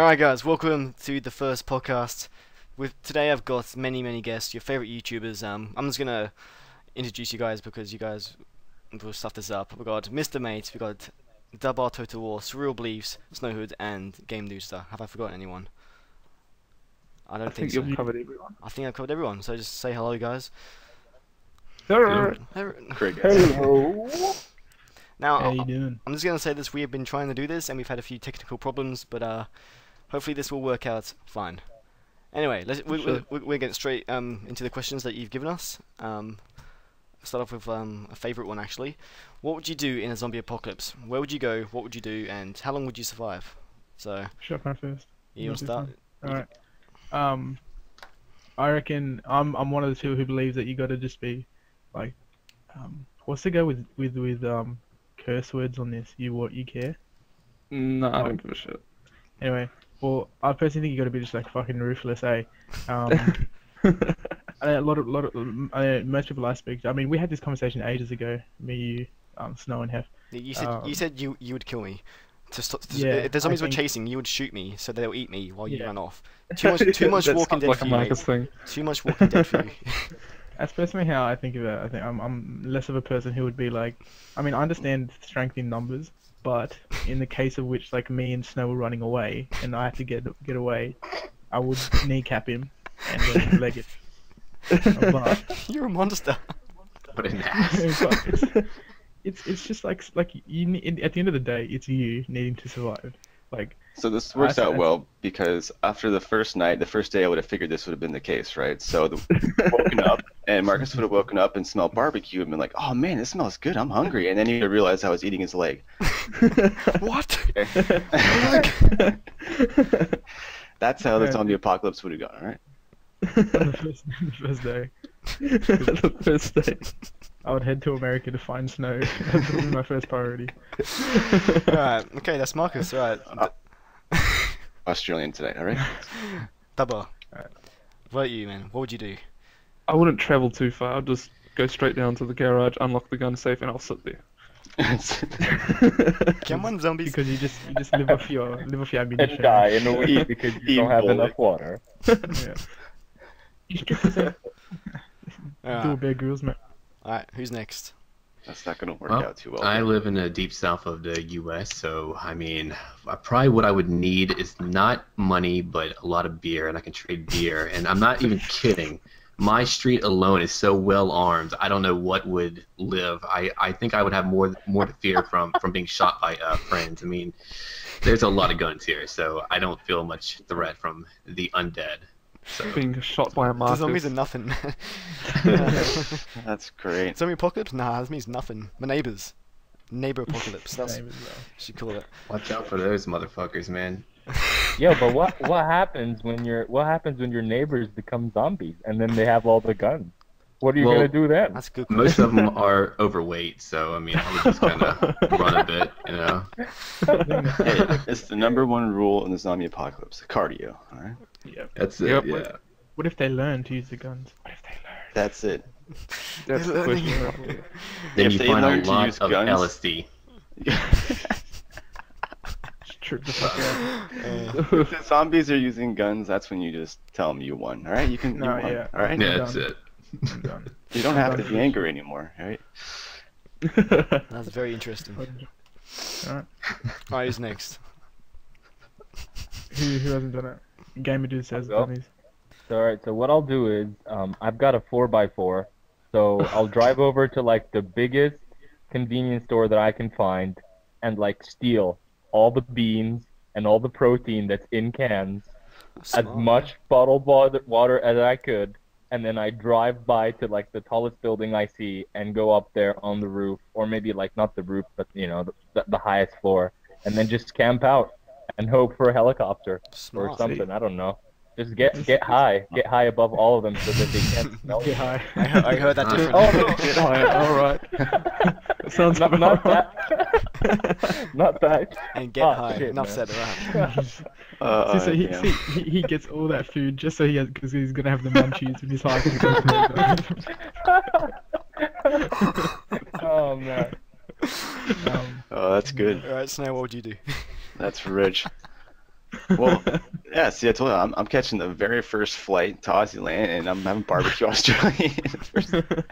Alright guys, welcome to the first podcast. With today I've got many many guests, your favorite YouTubers. Um I'm just gonna introduce you guys because you guys will stuff this up. We've got Mr. Mate, we've got Dubbar Total War, Surreal Beliefs, Snowhood, and GamerDudster. Have I forgotten anyone? I don't I think, think so. you've covered everyone. I think I've covered everyone, so just say hello guys. Hello. Guys. Hello. Now How you doing? I'm just gonna say this: we have been trying to do this, and we've had a few technical problems, but uh, hopefully this will work out fine. Anyway, let's we, Sure. we, we're getting straight um into the questions that you've given us. Um, start off with um a favorite one actually. What would you do in a zombie apocalypse? Where would you go? What would you do? And how long would you survive? So Shotgun first. you want to start? Alright. Um, I reckon I'm I'm one of the two who believes that you got to just be, like, um, what's the go with with with um curse words on this? You what you care? No, I don't give a shit. Anyway, well, I personally think you got to be just like fucking ruthless, eh? Um, a lot of lot of uh, most people I speak. to- I mean, we had this conversation ages ago. Me, you, um, Snow, and Hef. You said you um, said you you would kill me. To to, Yeah, if the zombies I were chasing, you would shoot me, so they'll eat me while you Yeah. run off. Too much, too much Walking Dead like for you, mate. Thing. Too much Walking Dead for you. That's personally how I think of it. I think I'm I'm less of a person who would be like. I mean, I understand strength in numbers, but in the case of which like me and Snow were running away and I had to get get away, I would kneecap him and then leg it. But, You're a monster. Put in but it's, it's it's just like like you need, at the end of the day, it's you needing to survive. Like So this oh, works I- out well because after the first night, the first day, I would have figured this would have been the case, right? So the woken up, and Marcus would have woken up and smelled barbecue and been like, "Oh man, this smells good. I'm hungry." And then he would have realized I was eating his leg. What? That's how the Right. zombie apocalypse would have gone, all right? the first, the first day. the first day. I would head to America to find snow. That would be my first priority. Alright, okay, that's Marcus, alright. Uh, Australian today, all right? Dubba. Alright. What about you, man? What would you do? I wouldn't travel too far. I'd just go straight down to the garage, unlock the gun safe, and I'll sit there. Come on, zombies. Because you just you just live off your live off your ammunition. and die in a Eat- week because you don't have enough water. Yeah. You strip yourself. Do a Alright, Bear Grylls, mate. alright, who's next? That's not going to work Well, out too well. I live in the deep south of the U.S., so I mean, probably what I would need is not money, but a lot of beer, and I can trade beer. And I'm not even kidding. My street alone is so well armed. I don't know what would live. I, I think I would have more more to fear from from being shot by uh, friends. I mean, there's a lot of guns here, so I don't feel much threat from the undead. So Being shot by a The Marcus. zombies are nothing. That's great. Zombie apocalypse? Nah, that means nothing. My neighbors. Neighbor apocalypse. That's Same what as well. you should call it. watch out for those motherfuckers, man. Yeah, but what what happens when your what happens when your neighbors become zombies and then they have all the guns? What are you Well, gonna do then? That's a good Most of them are overweight, so I mean, I would just kind of run a bit, you know. Hey, it's the number one rule in the zombie apocalypse cardio, all right? That's it. Yep. Yeah. What if they learn to use the guns? What if they learn? That's it. That's the They're question. learning. right there. Then If you they find learn a to lot use of guns- LSD. Just trip the fuck out. Uh, if the zombies are using guns, that's when you just tell them you won, all right? You can, you won, yeah. all right? Yeah, done. that's it. You don't have to be angry anymore, all right? that's very interesting. Alright. Alright, who's next? Who who hasn't done it? Gamer dude says I'll go. bunnies. So, all right. So what I'll do is, um, I've got a four x four, so I'll drive over to like the biggest convenience store that I can find, and like steal all the beans and all the protein that's in cans, as much bottled water, water as I could, and then I drive by to like the tallest building I see and go up there on the roof, or maybe like not the roof, but you know the, the highest floor, and then just camp out and hope for a helicopter or Smart. something. I don't know. Just get get high, get high above all of them so that they can't smell Get you. high. I, heard, I heard that Uh, different. Oh no! Get high. All right. Sounds not, about not right. that. not that. and get Oh, high. shit, Enough man. said around. Uh, so, so he, yeah. see, he, he gets all that food just so he has because he's gonna have the munchies when he's high. 'cause he goes to oh man. um, Oh, that's good. Alright, Snail, what would you do? That's rich. Well, yeah. See, I told you, I'm, I'm catching the very first flight to Aussie land, and I'm having barbecue Australia.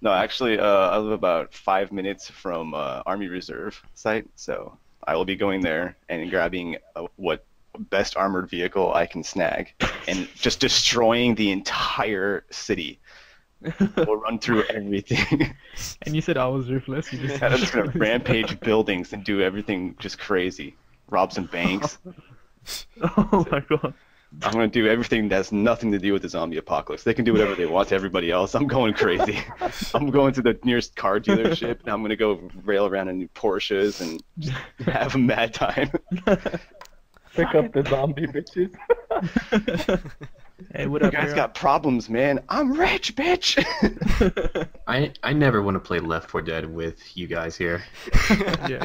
no, actually, uh, I live about five minutes from uh, Army Reserve site, so I will be going there and grabbing uh, what best armored vehicle I can snag, and just destroying the entire city. We'll run through everything. and you said I was ruthless. You just Yeah, I'm just gonna rampage buildings and do everything just crazy. Rob some banks. oh my god. I'm gonna do everything that has nothing to do with the zombie apocalypse. They can do whatever they want to everybody else. I'm going crazy. I'm going to the nearest car dealership and I'm gonna go rail around in Porsches and just have a mad time. Pick up the zombie bitches. Hey, what You up, guys Hero? got problems, man. I'm rich, bitch. I I never want to play Left 4 Dead with you guys here. Yeah.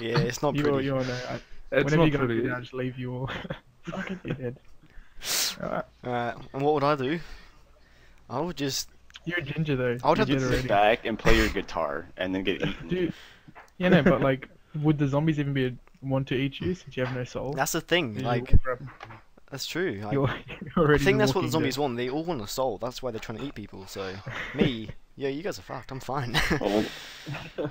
Yeah, it's not You pretty. all, you all know. I, It's whenever you go pretty. to I'll just leave you all. Fuck it, you're dead. Alright. Alright, and what would I do? I would just. You're a ginger though. I would have You to did sit. Back and play your guitar and then get eaten. Dude, yeah, no, but like, would the zombies even be a, want to eat you since you have no soul? That's the thing. You Like, that's true. I, you're, you're I think that's what the zombies dead. want. They all want a soul. That's why they're trying to eat people. So, me, yeah, you guys are fucked. I'm fine. Well,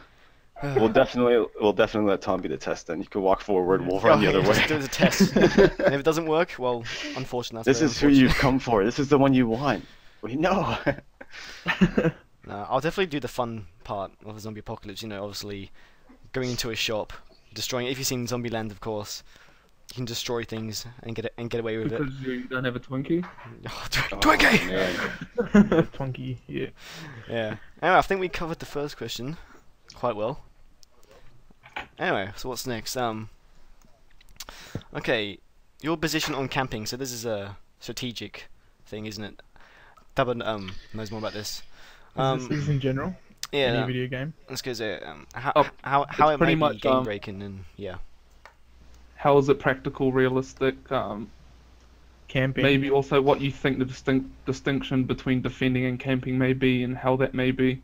we'll definitely we'll definitely let Tom be the test then. You can walk forward, we'll run the Oh, other yeah, way. Just do the test. and if it doesn't work, well, unfortunately, that's This very is who you've come for. This is the one you want. We know. No, I'll definitely do the fun part of a zombie apocalypse. You know, obviously going into a shop, destroying. If you've seen Zombieland, of course, you can destroy things and get it and get away with it. Because you don't have a Twinkie. Oh, Tw- Twinkie! man. Twonky, yeah. Yeah. Anyway, I think we covered the first question quite well. Anyway, so what's next? Um. Okay, your position on camping. So this is a strategic thing, isn't it? Dubban um knows more about this. Um, this Um, in general. Yeah. Any no, video game. Let's go there. Um, how Oh, how how it's it may pretty be much, game um, breaking and yeah. How is it practical, realistic? Um, Camping. maybe also what you think the distinct distinction between defending and camping may be, and how that may be.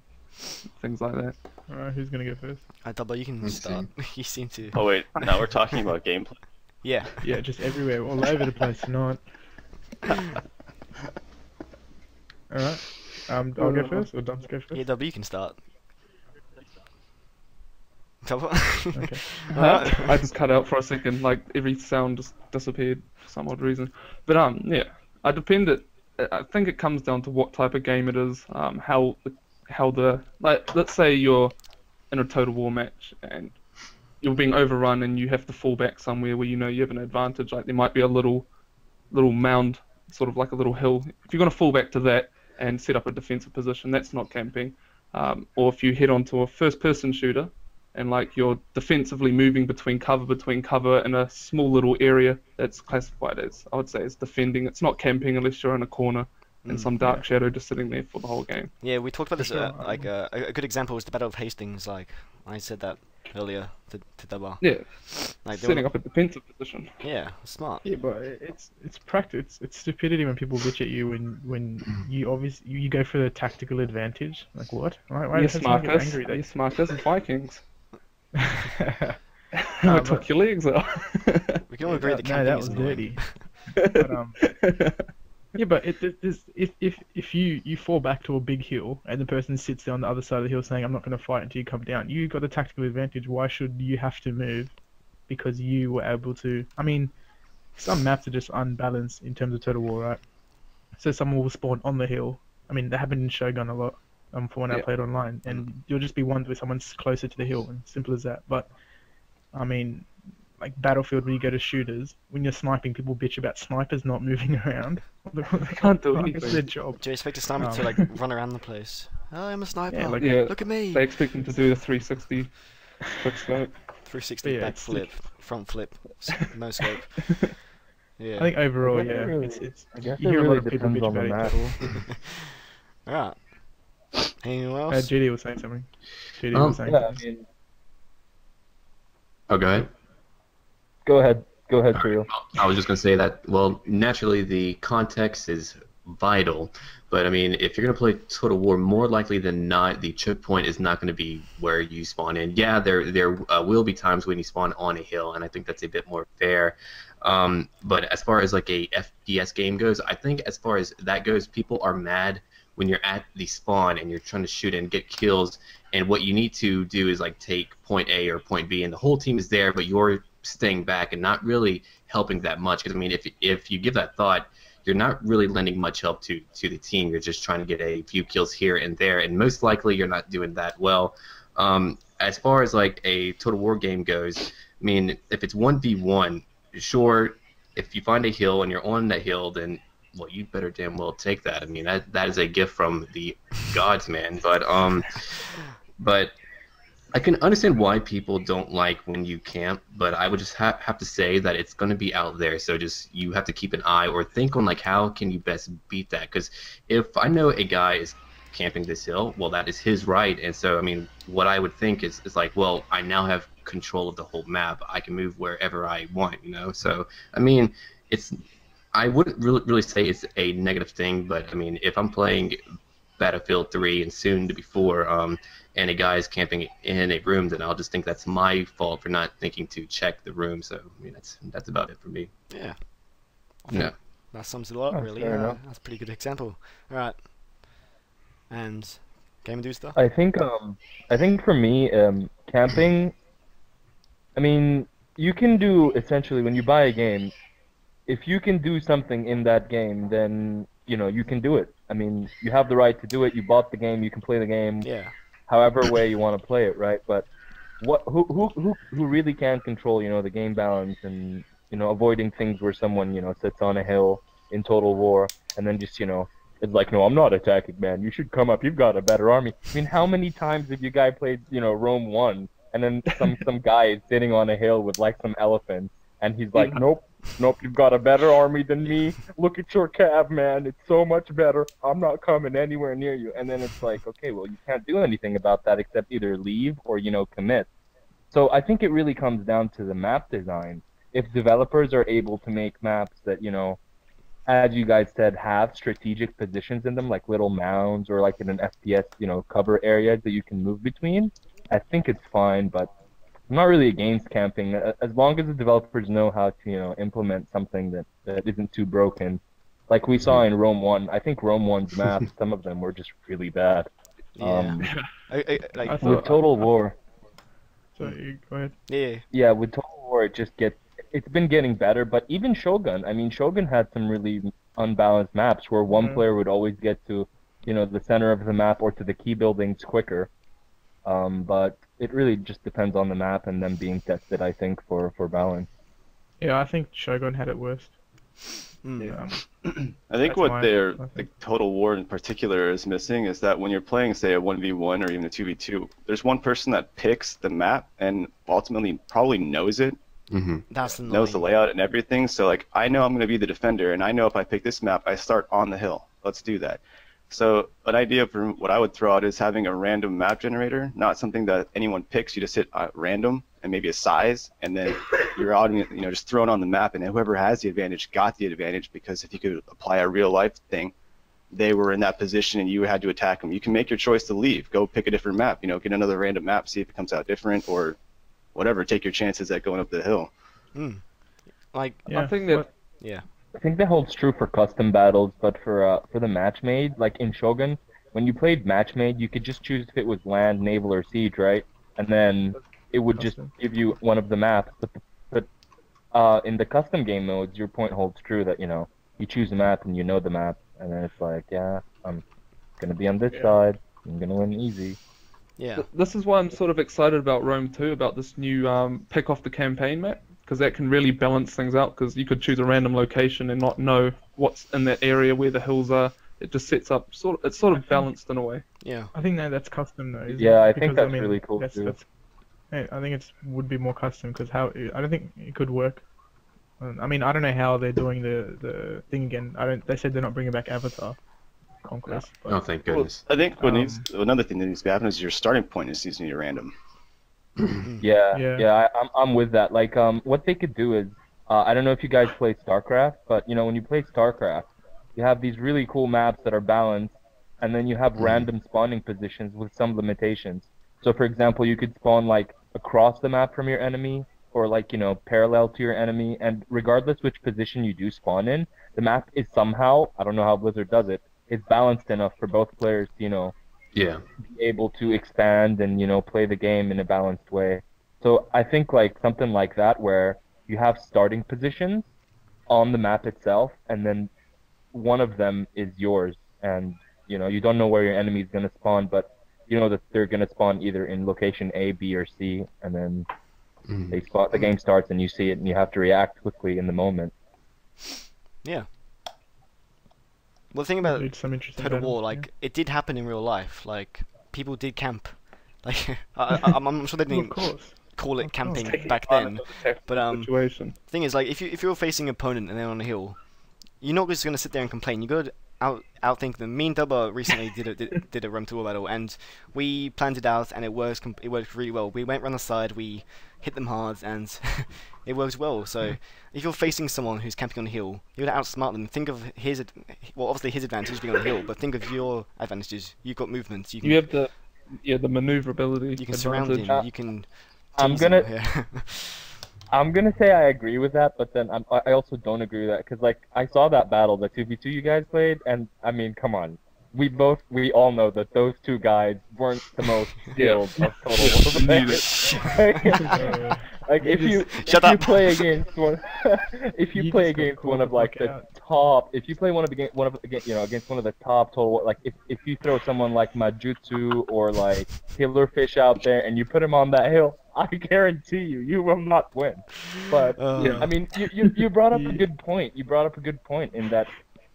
Things like that. Alright, who's gonna go first? Uh, Dubba, you can Let's start. you seem to. Oh wait, now we're talking about gameplay. Yeah. Yeah, just everywhere, all over the place tonight. Alright. Um, I'll go first, or Dubs go first? Yeah, Dubba, you can start. Dubba. Okay. Alright. I just cut out for a second, like every sound just disappeared for some odd reason. But um, yeah, I depend it. I think it comes down to what type of game it is, um, how the, how the like. Let's say you're in a total war match and you're being overrun and you have to fall back somewhere where you know you have an advantage. Like there might be a little little mound, sort of like a little hill. If you're going to fall back to that and set up a defensive position, that's not camping. Um, or if you head onto a first-person shooter and like you're defensively moving between cover between cover in a small little area that's classified as I would say as defending. It's not camping unless you're in a corner in Mm, some dark shadow just sitting there for the whole game. Yeah, we talked about this. For Uh, like uh, a, a good example was the Battle of Hastings. Like I said that earlier to to Dubba. Yeah, Like they setting were, up a defensive position. yeah, smart. Yeah, but it's it's practice. It's, it's stupidity when people bitch at you when when you obviously you, you go for the tactical advantage. Like what? Why, why yes, does someone get Marcus. angry Yes, Marcus. Vikings. that? I Nah, took your legs out. We can all agree no, that no, camping that is was annoying. dirty. But, um, yeah, but it, it, if if if you you fall back to a big hill and the person sits there on the other side of the hill saying I'm not going to fight until you come down, you got the tactical advantage. Why should you have to move? Because you were able to. I mean, some maps are just unbalanced in terms of total war, right? So someone will spawn on the hill. I mean, that happened in Shogun a lot. Um, for when I played online, and you'll just be one where someone's closer to the hill, and simple as that. But I mean, like Battlefield, when you go to shooters, when you're sniping, people bitch about snipers not moving around. they can't do It's anything. their job. Do you expect a sniper to Um, like run around the place? Oh, I'm a sniper. Yeah, like- Yeah, Look at me. they expect him to do the 360 quick scope. 360 Yeah, back it's flip, front flip, no scope. Yeah. I think overall, I guess it yeah, really- it's, it's I guess you it hear a really lot of people depends bitch on the about map. it. Alright. Anyone Uh, else? GD was saying something. GD Um, was saying Yeah, I something. mean, Oh, go ahead. Go ahead. Go ahead, Trio. I was just going to say that, well, naturally the context is vital, But I mean, if you're gonna play Total War, more likely than not, the choke point is not gonna be where you spawn in. Yeah, there there uh, will be times when you spawn on a hill, and I think that's a bit more fair. Um, but as far as like a FPS game goes, I think as far as that goes, people are mad when you're at the spawn and you're trying to shoot and get kills, and what you need to do is like take point A or point B, and the whole team is there, but you're staying back and not really helping that much. Because I mean, if if you give that thought, you're not really lending much help to to the team. You're just trying to get a few kills here and there, and most likely you're not doing that well. Um, as far as like a total war game goes, I mean, if it's one v one, sure. If you find a hill and you're on that hill, then well, you better damn well take that. I mean, that that is a gift from the gods, man. But um, but I can understand why people don't like when you camp, but I would just ha- have to say that it's going to be out there. So just you have to keep an eye or think on like how can you best beat that? Because if I know a guy is camping this hill, well, that is his right. And so I mean, what I would think is is like, well, I now have control of the whole map. I can move wherever I want, you know. So I mean, it's I wouldn't really really say it's a negative thing, but I mean, if I'm playing Battlefield 3 and soon to be 4, um, and a guy is camping in a room, then I'll just think that's my fault for not thinking to check the room. So I mean, that's that's about it for me. Yeah. Yeah. That sums it all up, That's really. Uh, that's a pretty good example. All right. And game and do stuff. I think um I think for me um camping I mean you can do essentially when you buy a game if you can do something in that game then you know you can do it. I mean you have the right to do it. You bought the game, you can play the game Yeah. However way you want to play it, right? But what who who who who really can control, you know, the game balance and you know avoiding things where someone you know sits on a hill in total war and then just you know it's like no, I'm not attacking, man. You should come up. You've got a better army. I mean, how many times have you guy played you know Rome one and then some some guy is sitting on a hill with like some elephants and he's like, nope. Nope, you've got a better army than me. Look at your cab, man. It's so much better. I'm not coming anywhere near you. And then it's like, okay, well, you can't do anything about that except either leave or, you know, commit. So I think it really comes down to the map design. If developers are able to make maps that, you know, as you guys said, have strategic positions in them, like little mounds or like in an FPS, you know, cover areas that you can move between, I think it's fine. But I'm not really against camping as long as the developers know how to, you know, implement something that, that isn't too broken. Like we saw in Rome One, I think Rome One's maps, some of them were just really bad. Yeah. Um, I, I, like, I thought- with Total War, So go ahead. yeah. yeah, with Total War, it just gets. It's been getting better, but even Shogun. I mean, Shogun had some really unbalanced maps where one Mhm. player would always get to, you know, the center of the map or to the key buildings quicker. Um, but it really just depends on the map and them being tested. I think for for balance. Yeah, I think Shogun had it worst. Mm. Um, I think That's what fine, their I like, Total War in particular is missing is that when you're playing, say, a 1v1 or even a 2v2, there's one person that picks the map and ultimately probably knows it, hmm That's annoying. knows the layout and everything. So, like, I know I'm going to be the defender, and I know if I pick this map, I start on the hill. Let's do that. So, an idea for what I would throw out is having a random map generator, not something that anyone picks. You just hit uh, random and maybe a size, and then you're out, you know, just thrown on the map, and whoever has the advantage got the advantage because if you could apply a real life thing, they were in that position and you had to attack them. You can make your choice to leave, go pick a different map, you know, get another random map, see if it comes out different, or whatever. Take your chances at going up the hill. Mm. Like, yeah, I think that but- yeah. I think that holds true for custom battles, but for uh, for the match made, like in Shogun, when you played match made, you could just choose if it was land, naval, or siege, right? And then it would just give you one of the maps. But but uh, in the custom game modes, your point holds true that you know you choose a map and you know the map, and then it's like, yeah, I'm gonna be on this Yeah. side. I'm gonna win easy. Yeah. This is why I'm sort of excited about Rome 2, about this new um, pick off the campaign map, because that can really balance things out. Because you could choose a random location and not know what's in that area where the hills are. It just sets up sort. Of, it's sort of balanced in a way. Yeah. I think that that's custom though. isn't Yeah, it? I think Because, that's really cool, that's, too. That's, I I think it would be more custom because how I don't think it could work. Um, I mean, I don't know how they're doing the the thing again. I don't. They said they're not bringing back Avatar Conquest. But, Oh, thank goodness. I think what Um, needs another thing that needs to happen is your starting point is needs to be random. Yeah, Yeah. yeah, I, I'm I'm with that. Like, um, what they could do is, uh, I don't know if you guys play StarCraft, but you know, when you play StarCraft, you have these really cool maps that are balanced, and then you have Mhm. random spawning positions with some limitations. So, for example, you could spawn like across the map from your enemy, or like you know parallel to your enemy, and regardless which position you do spawn in, the map is somehow I don't know how Blizzard does it. It's balanced enough for both players to you know Yeah. be able to expand and you know play the game in a balanced way. So I think like something like that where you have starting positions on the map itself and then one of them is yours and you know you don't know where your enemy is going to spawn but you know that they're going to spawn either in location A, B or C and then Mhm. they spot the game starts and you see it and you have to react quickly in the moment. Well, the thing about It's some interesting. Total battles, War, yeah. like it did happen in real life. Like people did camp. Like I, I, I'm, I'm sure they didn't course. call it of course. camping back then. But um, situation. thing is, like if you if you're facing an opponent and they're on a hill, you're not just gonna sit there and complain. You got to out outthink them. Me and Dubba recently did a did, did a Rome 2 battle, and we planned it out, and it works. It worked really well. We went around the side, we hit them hard, and it worked well. So if you're facing someone who's camping on a hill, you're gonna outsmart them. Think of his ad- well, obviously his advantage being on the hill, but think of your advantages. You've got movement. You can You have the yeah the maneuverability. you can surround him. Uh, you can. I'm gonna- yeah. I'm gonna say I agree with that, but then I'm, I also don't agree with that because like I saw that battle, the two v two you guys played, and I mean, come on, we both we all know that those two guys weren't the most skilled of total Like if you if Shut you play against one, if you, You play against one of like the out. top, if you play one of the one of against you know against one of the top total like if if you throw someone like Majutsu or like Killerfish out there and you put him on that hill, I guarantee you, you will not win. But Uh, Yeah. I mean, you, you, you brought up a good point. You brought up a good point in that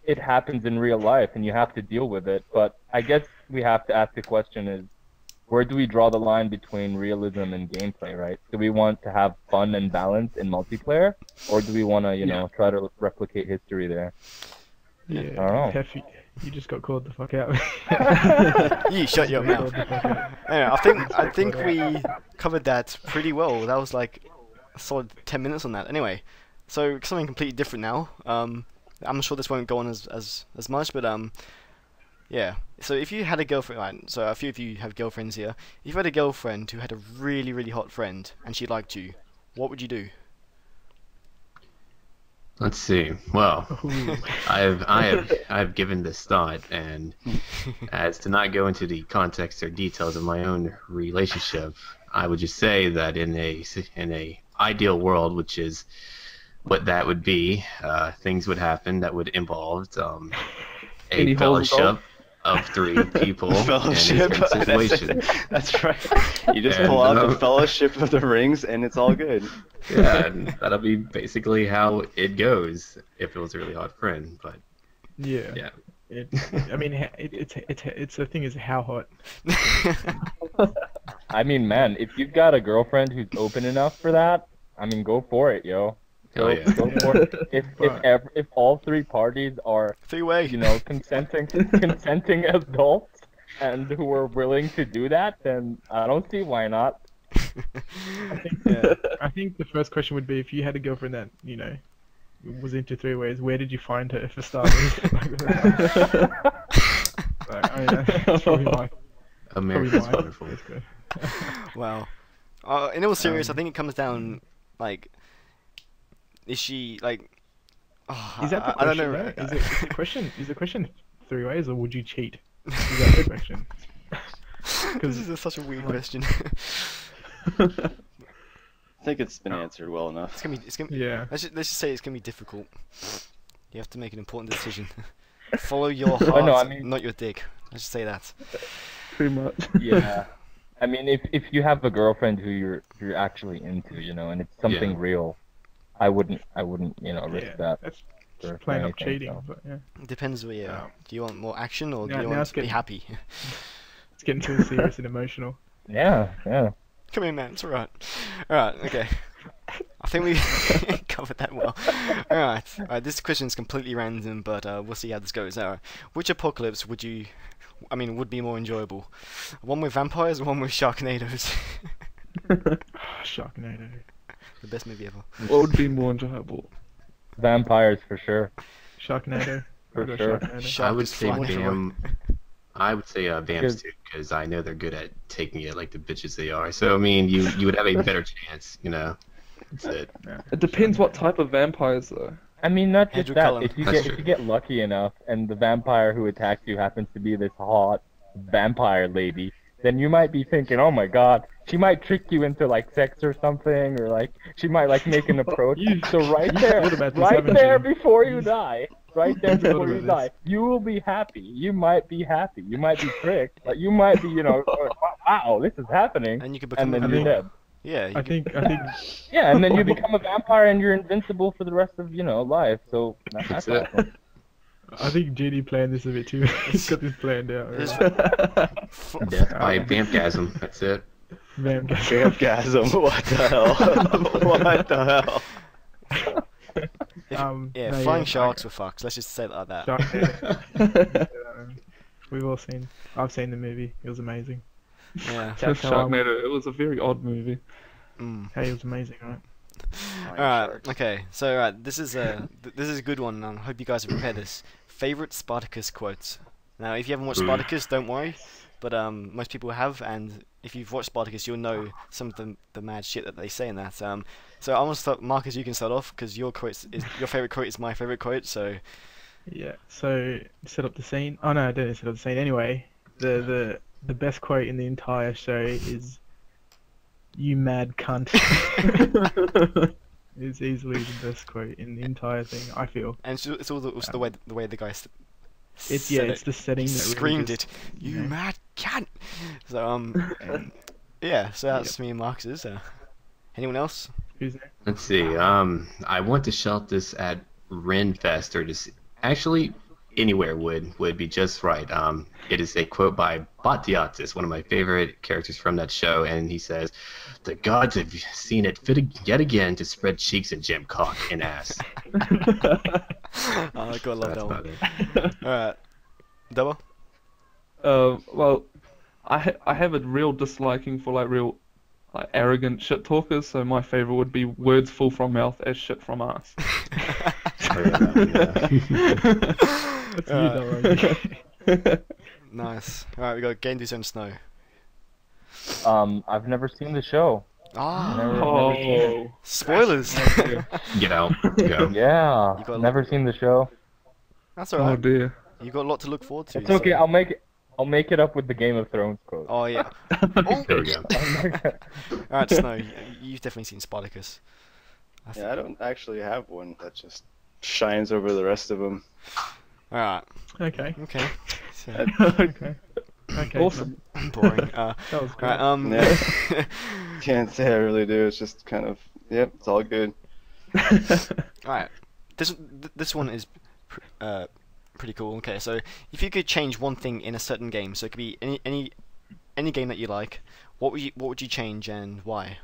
it happens in real life and you have to deal with it. But I guess we have to ask the question is, where do we draw the line between realism and gameplay, right? Do we want to have fun and balance in multiplayer, or do we want to, you know, try to replicate history there? Yeah, I don't know. Hef, you, you just got called the fuck out. you shut your mouth. called the fuck out. Anyway, I think I think we covered that pretty well. That was like a solid ten minutes on that. Anyway, so something completely different now. Um, I'm sure this won't go on as as as much, but um, yeah. So if you had a girlfriend, right, so a few of you have girlfriends here. If you had a girlfriend who had a really really hot friend and she liked you, what would you do? Let's see. Well, I've I have I've given this thought, and as to not go into the context or details of my own relationship, I would just say that in a s- in a ideal world, which is what that would be, uh, things would happen that would involve um, a Any fellowship of three people Fellowship. in a That's, that's right. You just And, pull out the um, Fellowship of the Rings, and it's all good. yeah, and that'll be basically how it goes if it was a really hot friend. But yeah. yeah, It, I mean, it, it's it's it's the thing is how hot. I mean, man, if you've got a girlfriend who's open enough for that, I mean, go for it, yo. Go, Hell yeah. go for it. If if Right. ev- if all three parties are Three way. you know, consenting consenting adults and who are willing to do that, then I don't see why not. yeah. I think the first question would be if you had a girlfriend that you know was into three ways, where did you find her for starters? Like, I mean, probably my, probably America's my wonderful. first. Wow. Uh, in all serious, I Um, think it comes down like, is she like? Oh, Is that the I, I don't question? know. though? Is, it, is the question is the question three ways or would you cheat? Is that the question? this is a, such a weird question. I think it's been oh. answered well enough. it's gonna be. It's gonna. Yeah. Let's just, let's just say it's gonna be difficult. You have to make an important decision. Follow your Oh, heart, no, I mean- not your dick. Let's just say that. Pretty much. Yeah. I mean, if if you have a girlfriend who you're you're actually into, you know, and it's something Yeah. real, I wouldn't I wouldn't you know risk yeah. that. That's for- just for plain up cheating. so. But yeah, It depends. Where, yeah. Yeah. Do you want more action or do Now- you want it's to be happy? it's getting too serious and emotional. Yeah, yeah. Come in, man. It's alright. Alright, okay. I think we covered that well. Alright. Alright, this question is completely random, but uh, we'll see how this goes. Alright. Which apocalypse would you. I mean, would be more enjoyable? One with vampires or one with Sharknadoes? Sharknado. The best movie ever. what would be more enjoyable? Vampires for sure. Sharknado. For I'll sure. Sharknado. I would say flying. Bam. I would say uh, Bams too, because I know they're good at taking it like the bitches they are. So I mean, you you would have a better chance, you know. That's it. It depends what type of vampires though. I mean, not just Andrew that. Cullen. If you That's get true. if you get lucky enough, and the vampire who attacks you happens to be this hot vampire lady, then you might be thinking, "Oh my God, she might trick you into like sex or something, or like she might like make an approach." You- so right you there, thought about this, right haven't there before you You- die, right there before you die, you will be happy. You might be happy. You might be tricked, but you might be, you know, wow, this is happening, And you could become and a then I you're dead. yeah. You I could- think I think Yeah, and then you become a vampire and you're invincible for the rest of you know life. So that- that's That's it. Awesome. I think JD planned this a bit too. He's got this planned out. It's- right? f- Death by vampgasm. That's it. Van Gogh. Vampgasm. What the hell? what the hell? if- Um, yeah, no, flying yeah, sharks were fucked. Let's just say it like that. Sharknado. Um, We've all seen. I've seen the movie. It was amazing. Yeah. That's how I- Sharknado. It was a very odd movie. Mm. Hey, it was amazing, right? Alright, okay. So alright, this is a th- this is a good one. I hope you guys have prepared this. Favorite Spartacus quotes. Now, if you haven't watched Spartacus, don't worry. But um, most people have, and if you've watched Spartacus, you'll know some of the the mad shit that they say in that. Um, so I want to start, Marcus. You can start off because your quote is your favorite quote is my favorite quote. So Yeah. So set up the scene. Oh no, I didn't set up the scene. Anyway, the the the best quote in the entire show is, "You mad cunt." it's easily the best quote in the entire thing. I feel. and it's, it's all the, it's the way the way the guy s- It's said yeah, it. it's the setting He that really screamed just- it. You you know. mad cunt. So um, yeah. So that's me and Marcus's. Uh, anyone else? Who's next? Let's see. Um, I want to shout this at Renfest or just actually anywhere would would be just right. Um, it is a quote by Batiatus, one of my favorite characters from that show, and he says, "The gods have seen it fit yet again to spread cheeks and jam cock and ass." oh, I gotta love That's that one. Alright, double. Uh, well, I ha- I have a real disliking for like real like arrogant shit talkers. So my favorite would be words full from mouth as shit from ass. Yeah, yeah. That's you, Alright. Nice. Alright, we got Game Do Zone Snow. Um, I've never seen the show. Ah, Never- never seen it. Oh, spoilers. Get out. Go. Yeah, You got- never seen the show. That's alright. oh alright. dear. You got a lot to look forward to. It's okay. so- I'll make it. I'll make it up with the Game of Thrones quote. Oh yeah. There we go. Alright, Snow. you- You've definitely seen Spartacus. I Yeah, I don't actually have one that just shines over the rest of them. Alright. Okay. Okay. So, okay. Okay. Awesome. boring. Uh, That was great. alright. Um. Yeah. Can't say I really do. It's just kind of, yep, it's all good. Alright. This this one is uh pretty cool. Okay, so if you could change one thing in a certain game, so it could be any any any game that you like, what would you what would you change and why?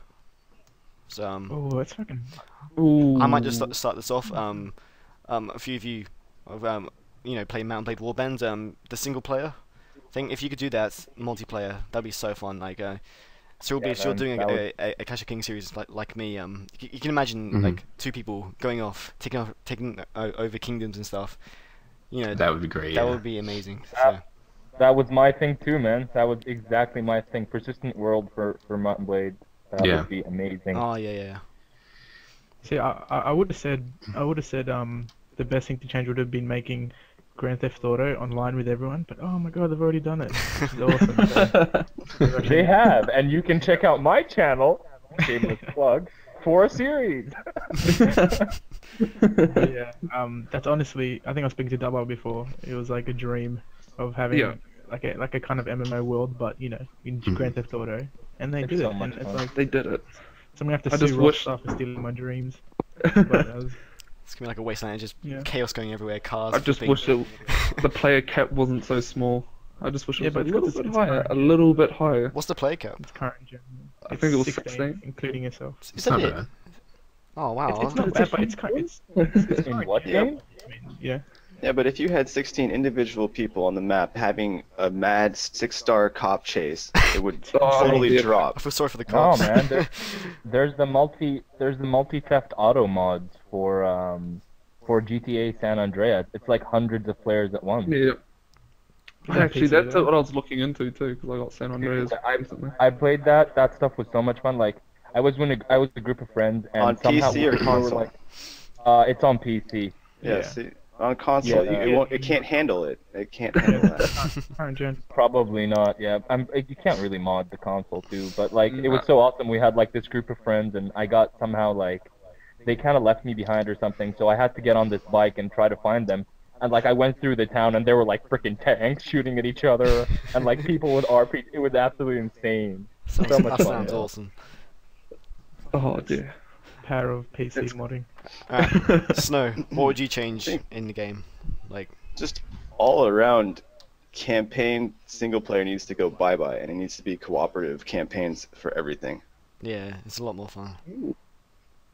So um, Oh, that's fucking. Ooh. I might just start, start this off. Um, um, a few of you, have, um, you know, play Mount and Blade Warband. Um, the single player thing. If you could do that multiplayer, that'd be so fun. Like, uh, so Yeah, if you're doing a, would- a, a Clash of Kings series like like me, um, you, you can imagine Mhm. like two people going off, taking off, taking uh, over kingdoms and stuff. You know, that, That would be great. yeah. would be amazing. Uh, So, That was my thing too, man. That was exactly my thing. Persistent world for for Mount and Blade. That Yeah. would be amazing. oh yeah, yeah. See, I I I would have said I would have said um the best thing to change would have been making Grand Theft Auto online with everyone, but oh my god, they've already done it. Which is awesome. They have, and you can check out my channel, shameless plug, for a series. yeah, um, that's honestly I think I was speaking to Double before. It was like a dream of having Yeah. like a like a kind of MMO world, but you know in Mhm. Grand Theft Auto, and they It's did so it. much and it's like They did it. so I'm gonna have to I sue just wish- Rockstar for stealing my dreams. But that was, It's gonna be like a wasteland, just Yeah. chaos going everywhere, cars. I just flipping. wish it, the player cap wasn't so small. I just wish it Yeah, was but a little bit higher. current. A little bit higher. What's the player cap? it's current gen. I think it was 16, 16. including yourself. Is that it? bad. Oh wow. It's, it's not bad, but it's kind. It's, it's In what game? I mean, yeah. Yeah, but if you had 16 individual people on the map having a mad six-star cop chase, it would Oh, totally yeah. I drop. feel sorry for the cops. Oh man, there's, there's the multi there's the multi theft auto mods for um for GTA San Andreas. It's like hundreds of players at once. Yeah. Yeah, Actually, that's what I was looking into too, because I got San Andreas I- recently. I played that. That stuff was so much fun. Like I was when I was a group of friends and On somehow PC we or were console? like, uh, it's on PC. Yeah. Yeah. See, on console, Yeah. you, it, won't, it can't handle it. It can't handle that. Probably not. Yeah, I'm, you can't really mod the console too. But like, it was so awesome. We had like this group of friends, and I got somehow like, they kind of left me behind or something. So I had to get on this bike and try to find them. And like, I went through the town, and there were like freaking tanks shooting at each other, and like people with RP. It was absolutely insane. Sounds, So much that fun, sounds yeah. awesome. Oh dear. Power of PC It's- modding. Alright, Snow, what would you change in the game? Like, Just all around, campaign single player needs to go bye bye, and it needs to be cooperative campaigns for everything. yeah, it's a lot more fun.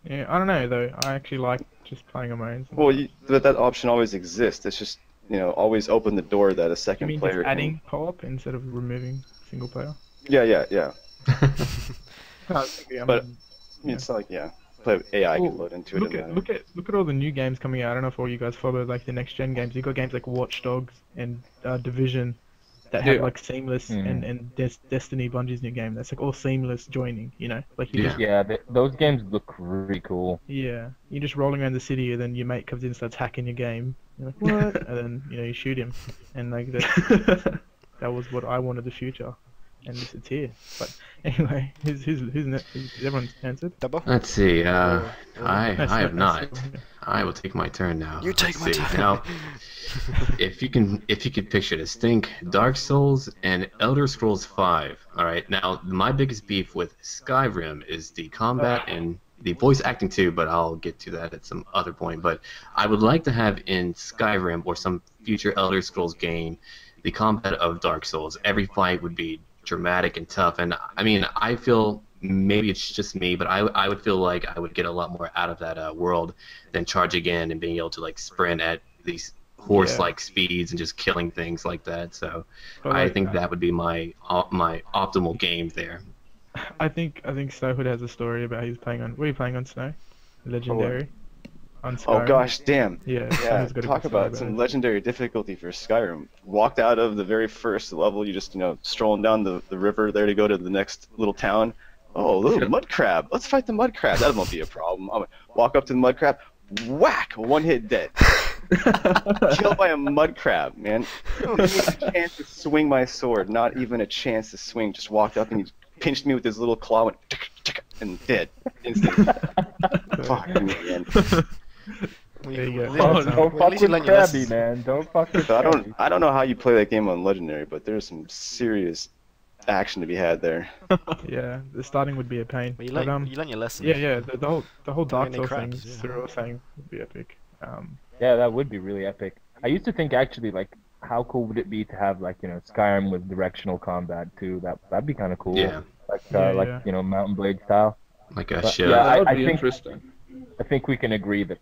Yeah, I don't know though. I actually like just playing on my own. Well, you, but that option always exists. It's just you know always open the door that a you second mean player just can- adding co-op instead of removing single player? Yeah, yeah, yeah. But I mean, it's not like yeah, play with AI Well, can load into it. look and at look at look at all the new games coming out. I don't know if all you guys follow like the next gen games. You got games like Watch Dogs and uh, Division that have Yeah. like seamless Mhm. and and Des- Destiny Bungie's new game that's like all seamless joining. You know, like you Yeah. just Yeah, th- those games look really cool. yeah, you're just rolling around the city and then your mate comes in and starts hacking your game. You're like what? and then you know you shoot him, and like that that was what I wanted the future, and this it's here. But anyway, who's who's who's, ne- who's everyone's answered? Double? Let's see. Uh, I Nice, I have not. nice. I will take my turn now. You take Let's my see. turn. Now, if you can, if you could picture this, think Dark Souls and Elder Scrolls Five. All right. Now, my biggest beef with Skyrim is the combat and the voice acting too, but I'll get to that at some other point. But I would like to have in Skyrim or some future Elder Scrolls game the combat of Dark Souls. Every fight would be dramatic and tough, and I mean, I feel maybe it's just me, but I, I would feel like I would get a lot more out of that uh, world than charging in and being able to like sprint at these horse-like speeds and just killing things like that. So But, I think uh, that would be my op- my optimal game there. I think I think Snowhood has a story about he's playing on. What are you playing on Snow? Legendary. On Oh gosh, damn. Yeah. Yeah, Snowhood's got a talk good story about some it. legendary difficulty for Skyrim. Walked out of the very first level, you just, you know, strolling down the, the river there to go to the next little town. Oh, little mud crab. Let's fight the mud crab. That won't be a problem. I'm gonna walk up to the mud crab, whack, one hit dead. Killed by a mud crab, man. Didn't a chance to swing my sword. Not even a chance to swing. Just walked up and he pinched me with his little claw went, and dead instantly. Fuck me, man. You go. Don't, don't fuck at with learned Krabby, man. Don't fuck with So I don't I don't know how you play that game on legendary, but there's some serious action to be had there. Yeah, the starting would be a pain. But you But, learn, um, you learn your lesson. yeah, yeah, the, the whole the whole Dark Souls crabs, thing, yeah. Cyril was saying, would be epic. Um, Yeah, that would be really epic. I used to think actually like how cool would it be to have like you know Skyrim with directional combat too? That that'd be kind of cool. Yeah, Like uh, Yeah, like yeah. you know Mount and Blade style. like a But, show. yeah, that would I- be think- interesting. I think we can agree that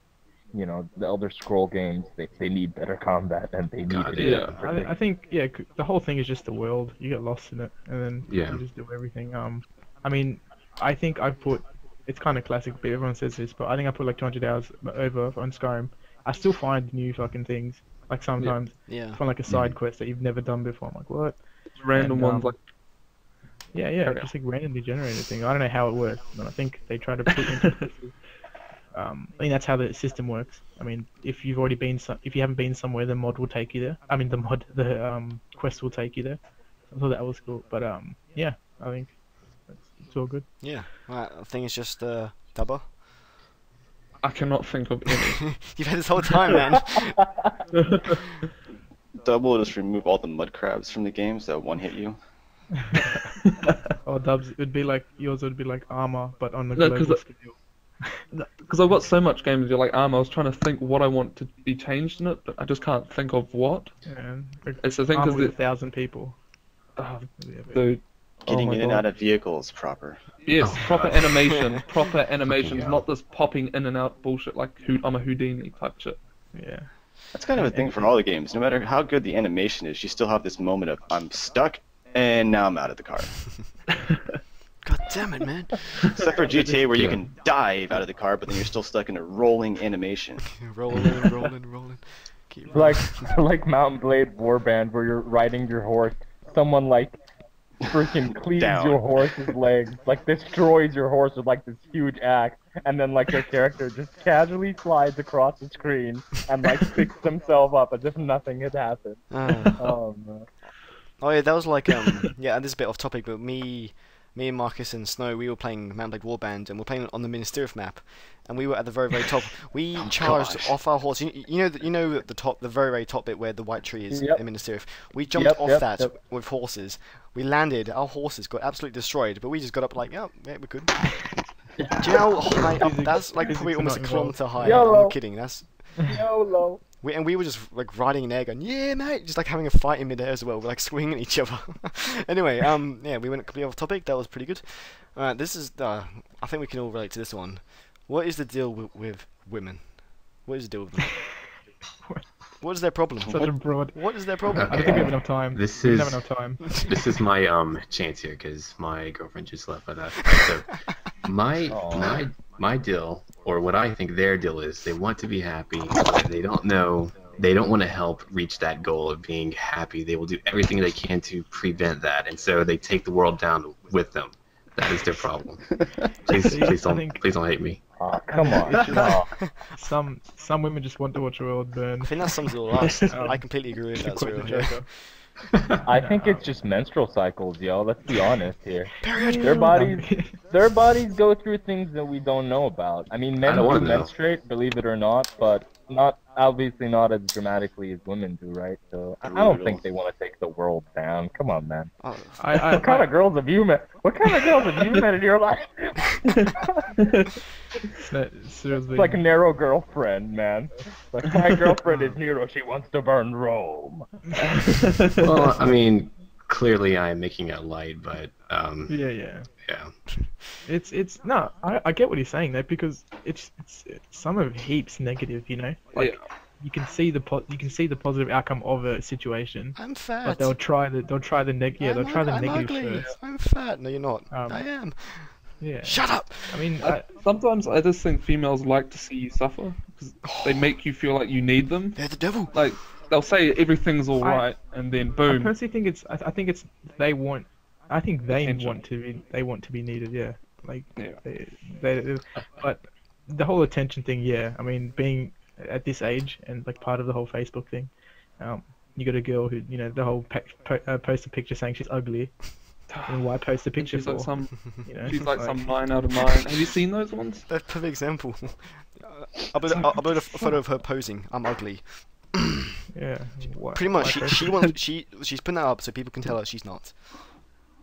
you know the Elder Scroll games they, they need better combat and they need God, it. yeah. I, I think yeah, the whole thing is just the world. You get lost in it, and then Yeah. you just do everything. Um, I mean, I think I put it's kind of classic, but everyone says this, but I think I put like 200 hours over on Skyrim. I still find new fucking things. Like sometimes Yeah. find like a side quest that you've never done before. I'm like, what? Random And, ones um, like Yeah, yeah, Carry just like randomly generated thing. I don't know how it works, but I think they try to put into places. Um, I mean that's how the system works. I mean, if you've already been, some, if you haven't been somewhere, the mod will take you there. I mean, the mod, the um, quest will take you there. I thought that was cool, but um, yeah, I think it's, it's all good. Yeah. Right, I think it's just uh, double. I cannot think of any. You've had this whole time, man. Double just remove all the mud crabs from the games that one hit you. or dubs, it would be like yours would be like armor, but on the No, 'cause global scale. Because I've got so much games. You're like, um, I was trying to think what I want to be changed in it, but I just can't think of what. And like, It's the thing armor because with a thousand people. oh, It'd be epic. dude. Getting oh my in and out of vehicles proper. Yes, Oh, proper God. animation, proper animations, hell. not this popping in and out bullshit like Houd- I'm a Houdini type shit. Yeah. That's kind of a thing for all the games. No matter how good the animation is, you still have this moment of I'm stuck and now I'm out of the car. God damn it, man. Except for GTA, where you can dive out of the car, but then you're still stuck in a rolling animation. rolling, rolling, rolling. Keep like like Mount and Blade Warband, where you're riding your horse. Someone like freaking cleaves Down. your horse's legs, like destroys your horse with like this huge axe, and then like your character just casually slides across the screen and like picks himself up as if nothing had happened. Ah. Oh man. Oh yeah, that was like um yeah, and this is a bit off topic, but me, me and Marcus and Snow, we were playing Mount Blade Warband, and we're playing on the Minas Tirith map, and we were at the very very top. We charged gosh. off our horse. You, you know, the, you know the top, the very very top bit where the white tree is Yep. in Minas Tirith. We jumped Yep, off yep, that yep. with horses. We landed. Our horses got absolutely destroyed, but we just got up like, yeah, yeah we're good. Do you know how high up? That's like probably almost a kilometer high. I'm YOLO. kidding. That's YOLO. We, and we were just like riding an air going, yeah, mate, just like having a fight in midair as well. We're like swinging at each other. anyway, um, yeah, we went completely off topic. That was pretty good. Alright, this is, uh, I think we can all relate to this one. What is the deal with, with women? What is the deal with them? what is their problem? Such a broad. What is their problem? I don't think we have enough time. This we is- have enough time. this is my um chance here because my girlfriend just left by that. So my Aw. my my deal or what I think their deal is they want to be happy. They don't know. They don't want to help reach that goal of being happy. They will do everything they can to prevent that, and so they take the world down with them. That is their problem. Please, please don't, think- please don't hate me. Aw, come on. It's just- Aw. Some some women just want to watch the world burn. I think that sums it all up. Um, I completely agree with that. quote yeah. Joker. I think it's just menstrual cycles, yo. Let's be honest here. Their bodies, their bodies go through things that we don't know about. I mean, men don't know. menstruate, believe it or not, but not obviously not as dramatically as women do, right? So I, I don't think they want to take the world down. Come on, man. Oh, I, I, What kind of girls have you met? What kind of girls have you met in your life? That Cyril's It's like a narrow girlfriend, man. Like my girlfriend is Nero. She wants to burn Rome. Well, I mean, clearly I'm making it light, but um, Yeah, yeah. yeah. It's it's no, I, I get what he's saying there because it's it's, it's some of heaps negative, you know. Like you can see the po- you can see the positive outcome of a situation, I'm fat. but fat. they'll try the they'll try the neg yeah they'll I'm, try the I'm negative ugly. first. I'm fat. No, you're not. Um, I am. Yeah. Shut up. I mean, I, I, sometimes I just think females like to see you suffer because they make you feel like you need them. They're the devil. Like they'll say everything's all I- right, and then I boom. personally think it's I, I think it's they want I think they want to be they want to be needed. Yeah. Like Yeah. they, they but the whole attention thing. Yeah. I mean, being at this age and like part of the whole Facebook thing. Um, you got a girl who, you know, the whole pe- po- uh, post a picture saying she's ugly, and why post a picture She's for? like some. you know, She's like some nine out of nine. Have you seen those ones? That's a perfect example. Uh, I'll upload a f- photo of her posing. I'm ugly. Yeah. Why, Pretty much, she, she wants she she's putting that up so people can tell her she's not.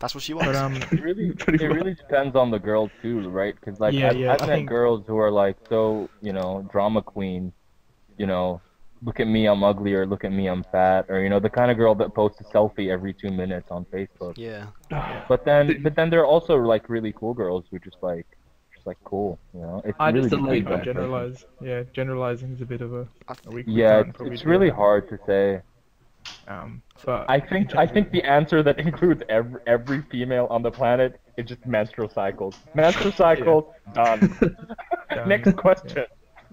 That's what she wants. But um, It really, it really depends on the girl too, right? Because like Yeah, I've, yeah, I've I met think- girls who are like so, you know, drama queen, You know, look at me, I'm ugly, or look at me, I'm fat, or you know, the kind of girl that posts a selfie every two minutes on Facebook. yeah. But then, but then there are also like really cool girls who just like, just like cool. You know, it's I really just the think laid I back generalize. Yeah, generalizing is a bit of a, a weak Yeah, it's, it's really hard to say. Um, but I think I think the answer that includes every every female on the planet is just menstrual cycles. Menstrual cycles done. Done. Next question.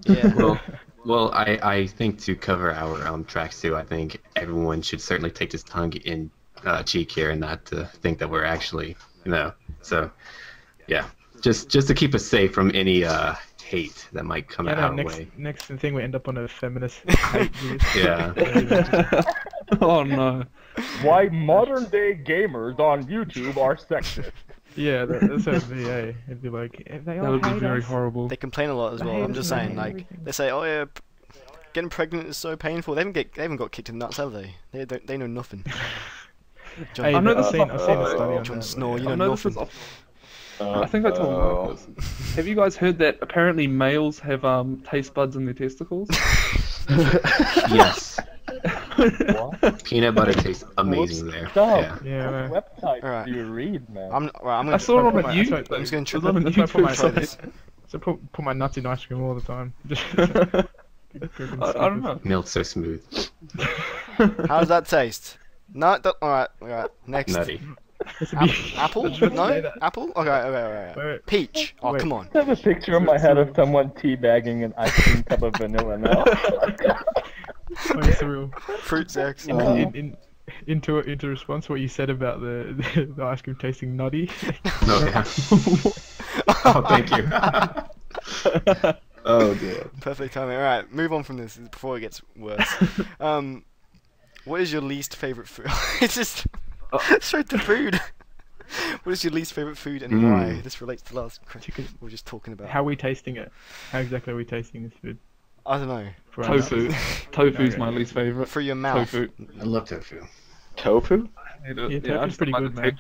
Yeah. Well, well, I, I think to cover our um, tracks too, I think everyone should certainly take this tongue in uh, cheek here and not to think that we're actually, you know. So, yeah, just just to keep us safe from any uh, hate that might come yeah, no, our next way. next thing we end up on a feminist hate. Yeah. oh no. Why modern day gamers on YouTube are sexist. Yeah, that, that's how it'd be. Eh? It'd be like if they all That would be very us. horrible. They complain a lot as well. I'm just saying, like everything. they say, oh yeah, getting pregnant is so painful. They haven't get they haven't got kicked in the nuts, have they? They don't, they know nothing. John, Hey, I know I've this seen, I've seen a off- study on John that. Snow, but you know know nothing. Off. I think I told Uh-oh. Have you guys heard that apparently males have um taste buds in their testicles? yes, What? peanut butter tastes amazing there. Yeah. Yeah. What website Alright. do you read, man? I'm right, I'm I gonna saw it on put my- YouTube. that's I'm just gonna It try- was on a that's why I put my YouTube try site. this. So put put my nuts in ice cream all the time. I, I don't know. Milk so smooth, How does that taste? No, that, all right, all right. Next. nutty. Has to Ap- be- apple? No? Apple? Okay, okay, okay. okay. Wait, wait. Peach. Oh, Wait. come on. I have a picture in my head of someone teabagging an ice cream cup of vanilla now. Oh, it's surreal. Fruit sex. In, Oh. in, in, into into response to what you said about the the, the ice cream tasting nutty. No, yeah. oh, thank you. Oh dear. Perfect timing. All right, move on from this before it gets worse. Um, what is your least favorite food? it's just straight to food. what is your least favorite food and Hmm. why? This relates to last question Chicken. we were just talking about. How are we tasting it? How exactly are we tasting this food? I don't know. For Tofu. mouths? Tofu's my least favorite. For your mouth. Tofu. I love tofu. Tofu? I it. Yeah, I tofu's just pretty good, the man.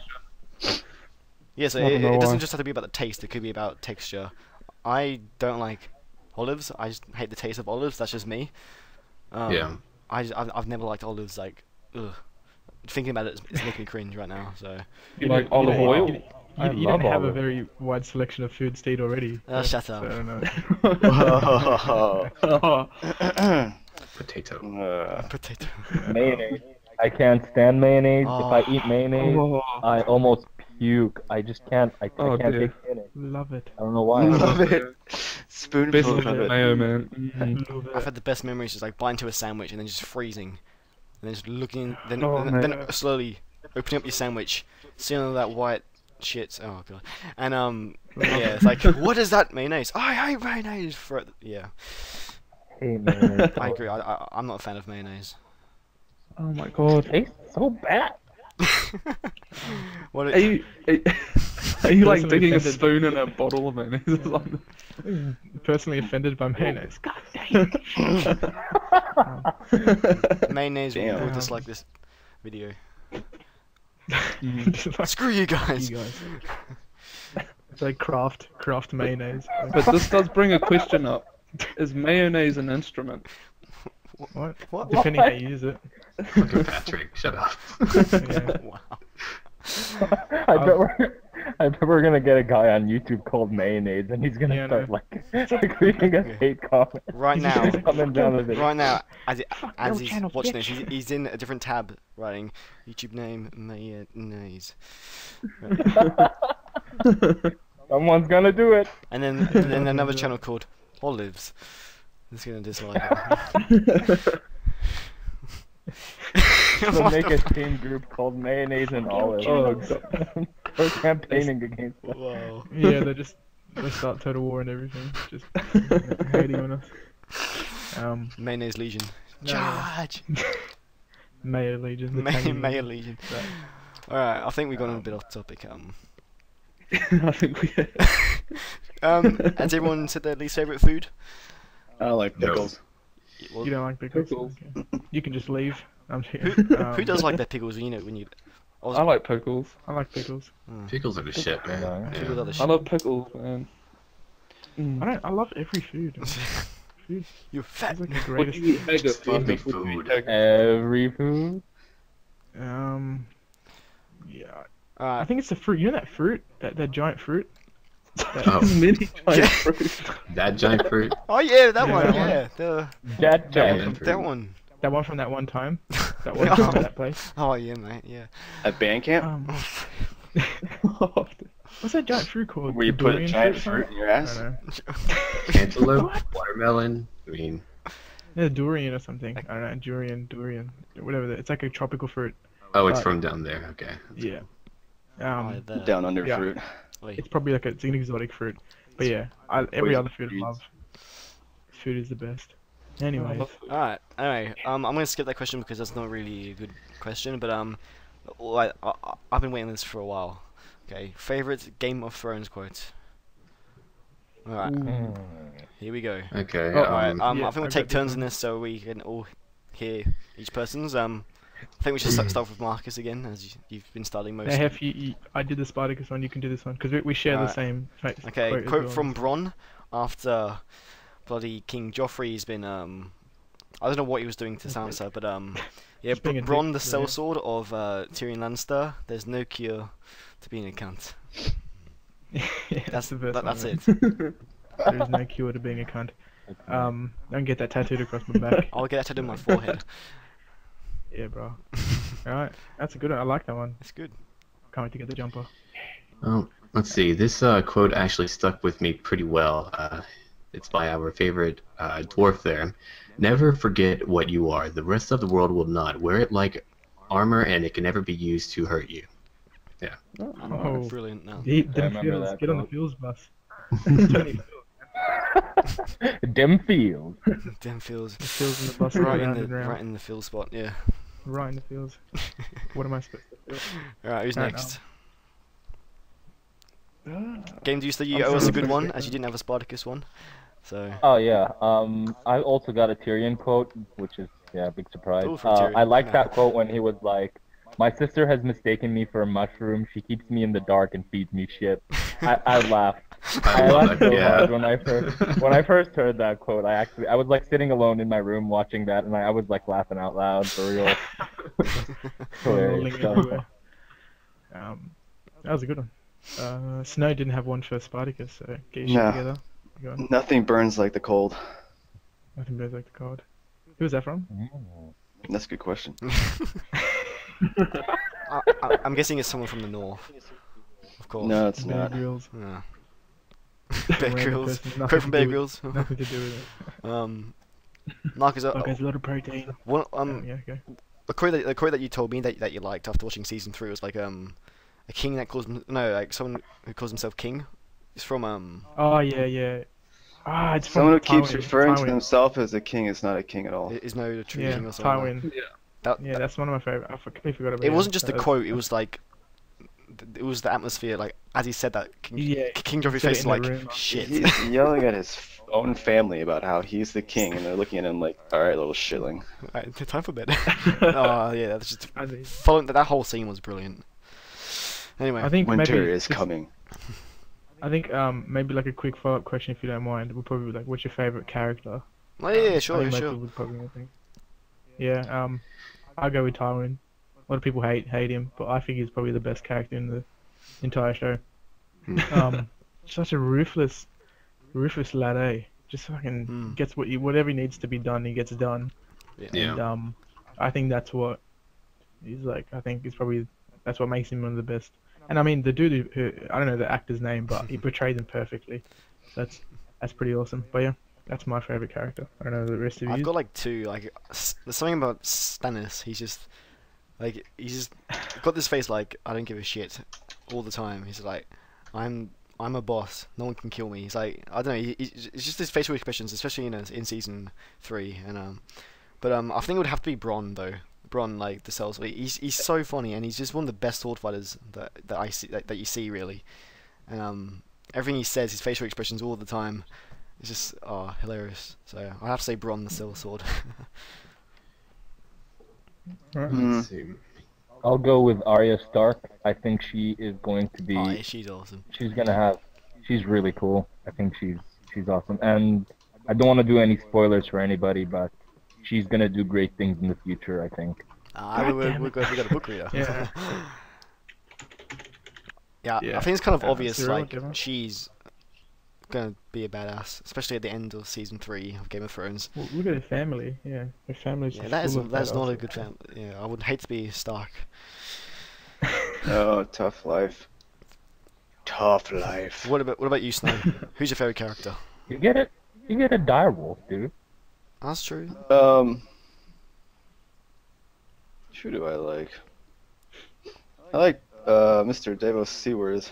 Yeah, so it, it doesn't just have to be about the taste. It could be about texture. I don't like olives. I just hate the taste of olives. That's just me. Um, Yeah. I just, I've, I've never liked olives. Like, ugh. Thinking about it, it's, it's making me cringe right now. So, You like olive don't- oil? You, I you don't have a very wide selection of food, Steed, already. uh, so- shut so up. I don't know. Oh. Potato. Uh, Potato. mayonnaise. I can't stand mayonnaise. If I Oh. eat mayonnaise, Oh, I almost puke. I just can't. I, Oh, I can't dear. take mayonnaise. Love it. I don't know why. love it. best Spoonful of it. mayo, man. Mm. Love I've had the best memories just like biting to a sandwich and then just freezing, and then just looking, then Oh, then, then slowly opening up your sandwich, seeing all that white shit. Oh god. And um, yeah, it's like, what is that mayonnaise? Oh, I hate mayonnaise. For yeah, Hey mayonnaise. I agree. I, I I'm not a fan of mayonnaise. Oh my god. Tastes so bad. what? Are It, you, are, are you like Personally digging a spoon in a bottle of mayonnaise or? Personally offended by mayonnaise. God dang. mayonnaise will Damn. dislike this video. Just mm. like Screw you guys. you guys. It's like craft, craft mayonnaise. But this does bring a question up. Is mayonnaise an instrument? What? What? Depending how you use it. Fucking Patrick, shut up. Yeah. wow. I bet we're, I bet we're gonna get a guy on YouTube called Mayonnaise, and he's gonna Yeah, start no. like, like reading us hate comments. Right now, Coming down the video. right now, as, it, as he's channel, watching this, he's, he's in a different tab writing YouTube name mayonnaise, Someone's gonna do it. and then and then another channel called Olives. He's gonna dislike it. We'll make a fuck? team group called Mayonnaise and Olive. Oh, We're campaigning against us. Wow. Yeah, they just they start total war and everything. Just hating on us. Um, Mayonnaise Legion. No. Charge! Mayo Legion. the May- Mayo. Legion. Right. Alright, I think we've gone a bit off topic. Um, I think we. um, has everyone said their least favourite food? I don't like No. pickles. You don't like pickles? Pickles. Okay. You can just leave. I'm here. Who, Um, who does like their pickles? You know, when you. I was, I like pickles. I like pickles. mm, Pickles are the shit, man. Yeah. pickles are the I love pickles, man. Mm. I don't. I love every food. You fat. It's like the What greatest. do you eat mega Feed me food? food. Every food. Um. Yeah. I think it's the fruit. You know that fruit? That that giant fruit? That, Oh. Mini giant Yeah. fruit. That giant fruit. oh yeah, that Yeah, one. that one. Yeah, the That Yeah, giant. man. that one. that one from that one time. That one from that place. Oh yeah, mate. Yeah. At band camp, Um. What's that giant fruit called? where you The put a giant or fruit in your something? I ass. don't know. Cantaloupe, watermelon. I mean, Yeah, durian or something. I don't know. Durian, durian, whatever. It's like a tropical fruit. oh, it's Uh, from down there. Okay. Yeah. Oh, Um, the- Down under Yeah. fruit. Wait. it's probably like a, it's an exotic fruit. But yeah, I, every other food I love. Food is the best. Anyway. Alright, anyway, um, I'm gonna skip that question because that's not really a good question, but um, well, I, I, I've been waiting this for a while. Okay, favorite Game of Thrones quote. Alright, Mm. here we go. Okay. Oh, Alright, um, um, yeah, I think we'll take turns in this so we can all hear each person's. Um, I think we should start, start with Marcus again, as you, you've been starting most. Hey, Heph, you, you, I did the Spartacus one. You can do this one because we, we share the same. fa- Okay, quote quote well. from Bronn after bloody King Joffrey's been um I don't know what he was doing to Sansa, but um yeah, Just being a Br- Bronn the yeah. sellsword of uh, Tyrion Lannister. There's no cure to being a cunt. yeah, That's the best that, one, that's man. it. There's no cure to being a cunt. Um, don't get that tattooed across my back. I'll get that tattooed on my forehead. Yeah, bro. Alright, that's a good one. I like that one. It's good. can't wait to get the jumper. Well, let's see. This uh, quote actually stuck with me pretty well. Uh, it's by our favorite uh, dwarf there. Never forget what you are. The rest of the world will not. Wear it like armor, and it can never be used to hurt you. Yeah. Oh, Brilliant. No. deep, I them feels. that Get on the quote. feels bus. Tony Dim field. Damn feels The feels in the bus right right in the and round. right in the feel spot. Yeah. Right in the fields. What am I supposed to feel? All right. Who's Right next? Game do you say you I'm owe us a good one, as you didn't have a Spartacus one. So. Oh yeah. Um, I also got a Tyrion quote, which is yeah, big surprise. Ooh, uh, I like yeah. that quote when he was like, "My sister has mistaken me for a mushroom. She keeps me in the dark and feeds me shit." I, I laughed. I I love laughed that. so Yeah. hard when I first when I first heard that quote. I actually I was like sitting alone in my room watching that, and I, I was like laughing out loud for real. rolling Hilarious stuff. Um, that was a good one. Uh, Snow didn't have one for Spartacus, so get your No. shit together. Go. Nothing burns like the cold. Nothing burns like the cold. Who was that from? Mm. That's a good question. I, I, I'm guessing it's someone from the north. Of course. No, it's Bear not. Grylls. Yeah. Bear Random Grylls. Quote from to Bear do Grylls. Nothing to do with it. um, Marcus, uh, Oh, there's a lot of protein. one, Um, um, yeah, okay. the quote that the quote that you told me that that you liked after watching season three was like um, a king that calls no like someone who calls himself king. It's from um. Oh yeah, yeah. Ah, it's from Someone who keeps Tywin. referring to Tywin. himself as a king is not a king at all. i- Is no true Yeah, king or something. like Yeah. That, Yeah, that's one of my favorite. I completely forgot about it him. wasn't just the quote. It was like, th- it was the atmosphere. Like as he said that, King, Yeah, King Joffrey's said face in like room. shit. He's yelling at his own family about how he's the king, and they're looking at him like, "All right, little shilling." Right, time for bed. oh yeah, that's just I think, following that, that whole scene was brilliant. Anyway, I think Winter maybe is just- coming. I think um maybe like a quick follow-up question if you don't mind would probably be like, what's your favorite character? oh, yeah, yeah, I sure, think most sure. would probably think. Yeah, um, I'll go with Tywin. A lot of people hate hate him, but I think he's probably the best character in the entire show. Hmm. um, such a ruthless, ruthless lad, eh? Just fucking Hmm. gets what he, whatever needs to be done, he gets done. Yeah. Yeah. And um, I think that's what he's like. I think he's probably that's what makes him one of the best. And I mean, the dude who, who I don't know the actor's name, but he portrayed him perfectly. That's that's pretty awesome. But yeah, that's my favorite character. I don't know the rest of you. I've got like two. Like there's something about Stannis. He's just like he's just got this face like I don't give a shit all the time. He's like I'm I'm a boss. No one can kill me. He's like I don't know. He, it's just his facial expressions, especially in in season three. And um, but um, I think it would have to be Bronn though. Bronn like the cells. He's he's so funny and he's just one of the best sword fighters that that I see that, that you see really. And um, everything he says, his facial expressions all the time. It's just oh hilarious. So I have to say Bronn the Silver Sword. Right. Mm. See. I'll go with Arya Stark. I think she is going to be. oh, yeah, she's awesome. She's gonna have. She's really cool. I think she's she's awesome. And I don't want to do any spoilers for anybody, but she's gonna do great things in the future. I think. Ah, we, we, damn we, it. got, we got a book reader. Yeah. yeah, Yeah. I think it's kind of Yeah, obvious. Cyril, Like she's gonna be a badass, especially at the end of season three of Game of Thrones. Well, look at her family. Yeah, her family's Yeah, that is that's not a good family. Yeah, I would hate to be Stark. Oh, tough life. Tough life. What about what about you, Snow? Who's your favorite character? You get it. You get a direwolf, dude. That's true. Um, who do I like? I like uh, Mr. Davos Seaworth.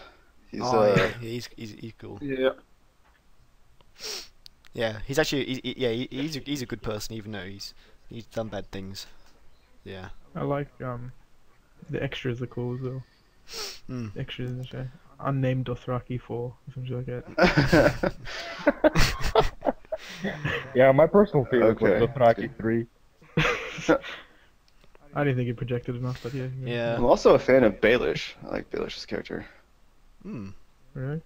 He's oh, uh, yeah, he's, he's he's cool. Yeah. Yeah, he's actually he, he- yeah he, he's a, he's a good person even though he's he's done bad things. Yeah. I like um, the extras are cool as well. The extras in the show. Unnamed Dothraki 4 or something like that. Yeah, my personal favorite Okay. was Dothraki three. I didn't think it projected enough, but yeah. Yeah. I'm also a fan of Baelish. I like Baelish's character. Hmm. Really?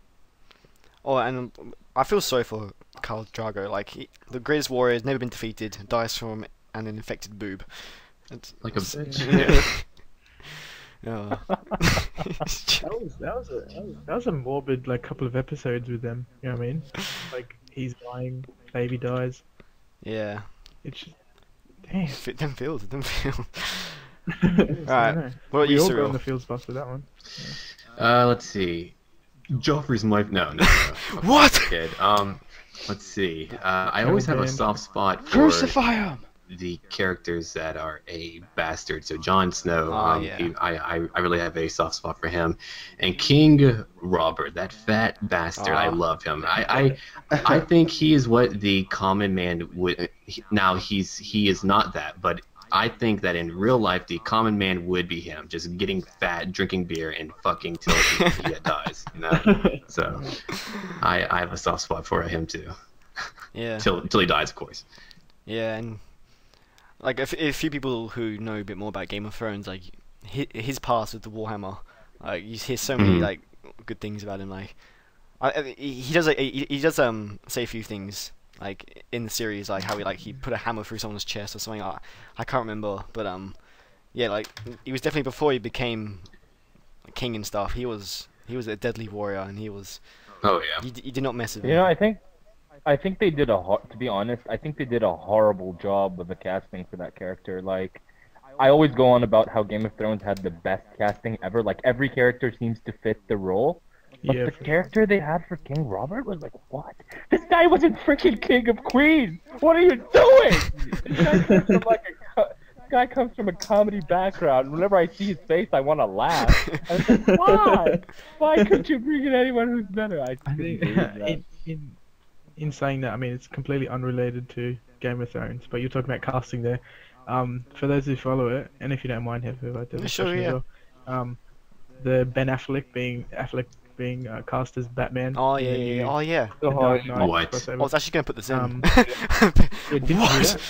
Oh, and I feel sorry for Khal Drogo. Like he, the greatest warrior has never been defeated, dies from an infected boob. It's, Like a yeah. Yeah. That was that was a that was, that was a morbid like couple of episodes with them. You know what I mean? Like he's dying, baby dies. yeah. It's just, damn. Fit them feels, them feel. Alright. Alright, What about We you, all go in the fields bus with that one. Uh, let's see. Joffrey's my no, no, no. What? that Kid. Um, let's see. Uh, I always have a soft spot for Crucify him! the characters that are a bastard. So Jon Snow, Oh, um, yeah. he- I, I, I really have a soft spot for him, and King Robert, that fat bastard. I Ah. love him. I, I, I think he is what the common man would. he- Now he's he is not that, but. I think that in real life, the common man would be him, just getting fat, drinking beer, and fucking till he, he dies. You know? So, I, I have a soft spot for him too, Yeah. till till he dies, of course. Yeah, and like a, few people who know a bit more about Game of Thrones, like his, his past with the Warhammer, like you hear so many Mhm. like good things about him. Like, I, he does like, he, he does um say a few things like in the series, like how he like he put a hammer through someone's chest or something. I, I can't remember, but um, yeah, like he was definitely before he became king and stuff. He was he was a deadly warrior, and he was Oh yeah. he, he did not mess with You know, I think, I think they did a. hor- To be honest, I think they did a horrible job with the casting for that character. Like, I always go on about how Game of Thrones had the best casting ever. Like every character seems to fit the role. But Yeah, the for- character they had for King Robert was like, what? This guy wasn't freaking King of Queens. What are you doing? This guy comes from like a. Co- this guy comes from a comedy background. Whenever I see his face, I want to laugh. And it's like, why? Why couldn't you bring in anyone who's better? I, I think that. in, in in saying that, I mean it's completely unrelated to Game of Thrones, but you're talking about casting there. Um, for those who follow it, and if you don't mind, have like the sure, yeah. well, um, the Ben Affleck being Affleck being uh, cast as Batman. Oh yeah, yeah, yeah. Oh yeah. The Oh, Dark yeah. Knight What? I was actually gonna put this in. Um, Yeah, did you what? that?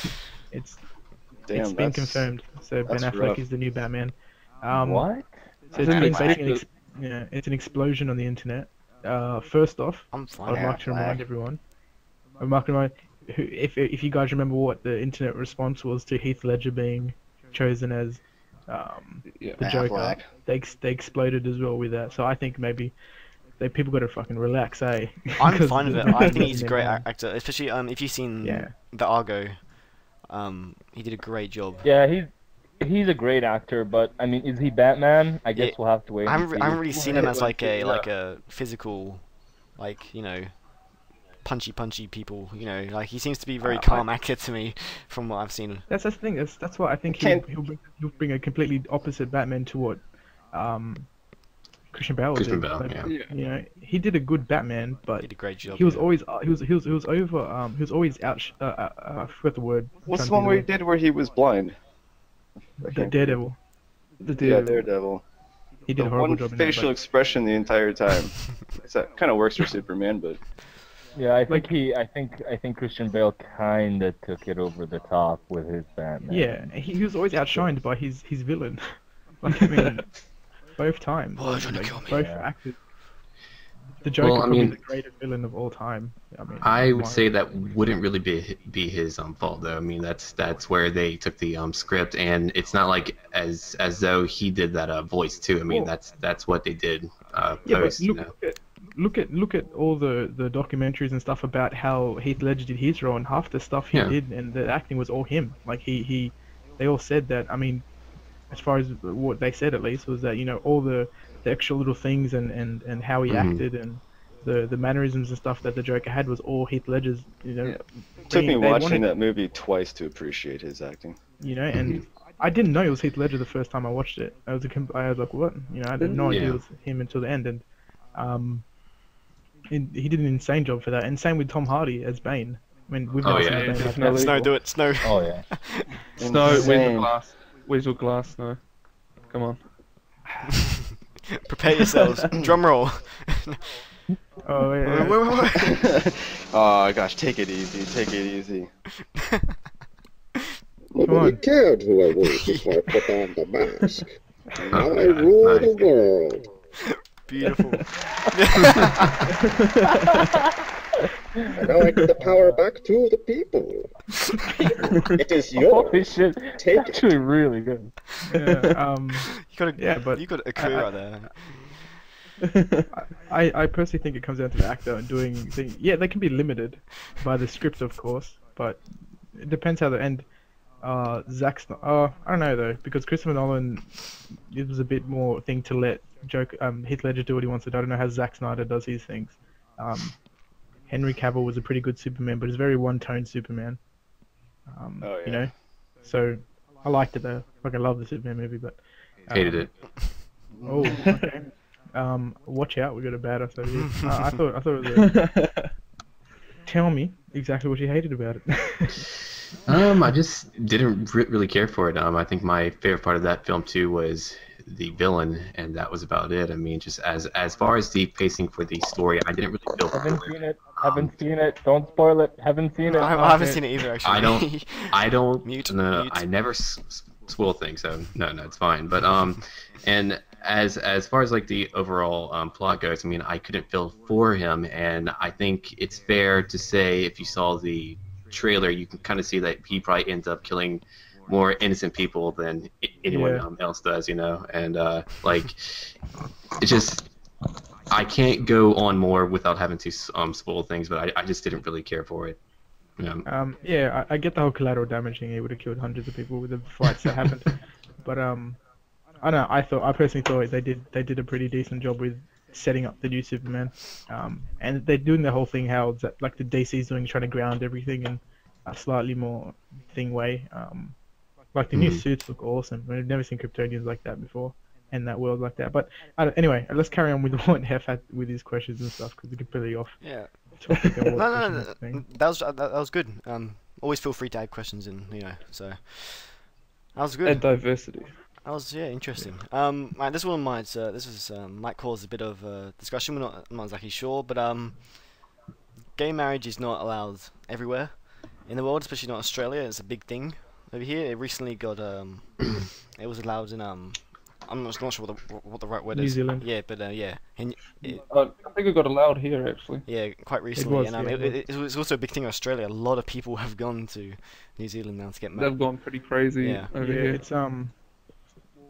It's Damn, it's been confirmed. So Ben Affleck rough. is the new Batman. Um, what? So it's I been think basically an ex- yeah, it's an explosion on the internet. Uh, first off, I'm I'd fine. Yeah, like to remind flag. everyone. I'd like to remind who, if if you guys remember what the internet response was to Heath Ledger being chosen as um, Yeah. the Joker, Affleck. they they exploded as well with that. So I think maybe they people got to fucking relax, eh? I'm 'Cause fine with it. I think he's a great actor, especially um if you've seen Yeah. the Argo. Um, he did a great job. Yeah, he's he's a great actor, but I mean, is he Batman? I guess Yeah, we'll have to wait. I haven't, re- see. I haven't really seen him as like a like a physical, like you know, punchy punchy people. You know, like he seems to be very Uh, I- calm actor to me, from what I've seen. That's that's the thing. That's that's why I think he'll, he'll bring he'll bring a completely opposite Batman to what um Christian Bale Christian did. Bale, Like, yeah. Yeah. You know, he did a good Batman, but He did a great job. he was yeah. always uh, he was he was he was over um he was always out sh- uh, uh, uh, I forgot the word. What's the one where he did where he was blind? The word. can't- Daredevil. The Yeah, Daredevil. Daredevil. He did the a horrible one job in that. facial but- expression the entire time. so that kind of works for Superman, but Yeah, I think Like- he. I think I think Christian Bale kind of took it over the top with his Batman. Yeah, he, he was always outshined by his his villain. like I mean, both times. Oh, you're to like, kill me. Both Yeah. actors. The Joker Well, I mean- the greatest villain of all time. I mean, I would say that wouldn't really be be his um, fault though. I mean, that's that's where they took the um, script, and it's not like as as though he did that uh, voice too. I mean, Well- that's that's what they did uh, Yeah, but post. you know. Look at look at all the the documentaries and stuff about how Heath Ledger did his role, and half the stuff he Yeah. did and the acting was all him. Like he he, they all said that. I mean, as far as what they said at least was that you know all the the extra little things and and and how he Mhm. acted and. The, the mannerisms and stuff that the Joker had was all Heath Ledger's, you know. Yeah. it took me watching wanted- that movie twice to appreciate his acting. you know, and I didn't know it was Heath Ledger the first time I watched it. I was a, com- I was like, what? You know, I had no idea Yeah. it was him until the end, and um, and he did an insane job for that. And same with Tom Hardy as Bane. I mean, we've Oh, never yeah, seen yeah, Bane like Snow, do it, Snow. Oh yeah. Snow, where's the glass? Where's your glass, Snow? Come on. Prepare yourselves. Drum roll. Oh Wait, yeah. wait, wait. oh gosh, take it easy, take it easy. Nobody on. cared who I was before I put on the mask. Now Oh, I rule nice. the world. Beautiful. And now I give the power back to the people. It is Holy yours. shit! Take it. Actually, really good. yeah um, You got a, Yeah, but you got a career I- out there. I, I personally think it comes down to the actor and doing things. Yeah, they can be limited by the script, of course, but it depends how the end. Uh, Zack Snyder. Uh, I don't know though, because Christopher Nolan, it was a bit more thing to let joke um Heath Ledger do what he wants to do. I don't know how Zack Snyder does his things. Um, Henry Cavill was a pretty good Superman, but he's very one-tone Superman. Um, Oh, You know, so I liked it though. Like I love the Superman movie, but Hated um, it. Oh, okay. um, watch out, we got a bad over here. Uh, I thought I thought it was. A... Tell me exactly what you hated about it. Um, I just didn't re- really care for it. Um, I think my favorite part of that film too was the villain, and that was about it. I mean, just as as far as the pacing for the story, I didn't really feel. Haven't seen it. Haven't seen it. Don't spoil it. Haven't seen it. I, I haven't okay. seen it either, actually. I don't- I don't. Mute, No, no, mute. I never s- s- spoil things, so no, no, it's fine. But um, and as as far as like the overall um, plot goes, I mean, I couldn't feel for him, and I think it's fair to say if you saw the trailer, you can kind of see that he probably ends up killing more innocent people than anyone Yeah. um, else does, you know. And uh, like, it's just. I can't go on more without having to um, spoil things, but I, I just didn't really care for it. Um, Um, yeah, I, I get the whole collateral damage thing. He would have killed hundreds of people with the fights that happened. But um, I don't know. I thought I personally thought they did they did a pretty decent job with setting up the new Superman. Um, and they're doing the whole thing how it's that, like the DC's doing, trying to ground everything in a slightly more thing way. Um, like the new Mhm. suits look awesome. We've never seen Kryptonians like that before. and that world like that, but I don't, anyway, let's carry on with what Heph had with his questions and stuff because we completely off Yeah. topic. and No, no, no, no, that was that, that was good. Um, always feel free to add questions in, you know. So that was good. And diversity. That was yeah interesting. Um, right, this one might uh, this was um, might cause a bit of uh, discussion. We're not I'm not exactly sure, but um, gay marriage is not allowed everywhere in the world, especially not Australia. It's a big thing over here. It recently got um, it was allowed in um, I'm not, not sure what the what the right word New is. Zealand. Yeah, but uh, yeah, in, it, Uh, I think it got allowed here actually. yeah, quite recently, was, and um, yeah, it, it it, it was also a big thing in Australia. A lot of people have gone to New Zealand now to get married. They've gone pretty crazy Yeah. over yeah, here. it's um.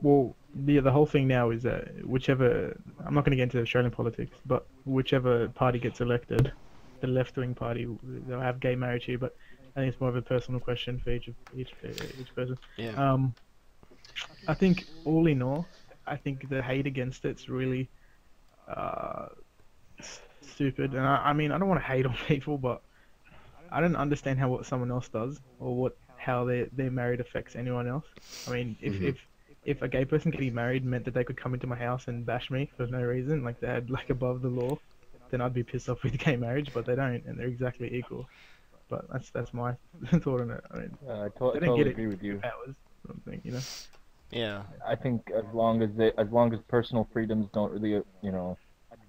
Well, yeah, the whole thing now is that whichever I'm not going to get into Australian politics, but whichever party gets elected, the left-wing party, they'll have gay marriage here. But I think it's more of a personal question for each of each each person. Yeah, Um, I think all in all, I think the hate against it's really uh, stupid. And I, I mean, I don't want to hate on people, but I don't understand how what someone else does or what how their their marriage affects anyone else. I mean, if Mhm. if if a gay person getting married meant that they could come into my house and bash me for no reason, like they had like above the law, then I'd be pissed off with gay marriage. But they don't, and they're exactly equal. But that's that's my thought on it. I mean, Uh, I to- they don't totally get it. agree with you. powers, sort of you know. yeah, I think as long as they, as long as personal freedoms don't really, uh, you know,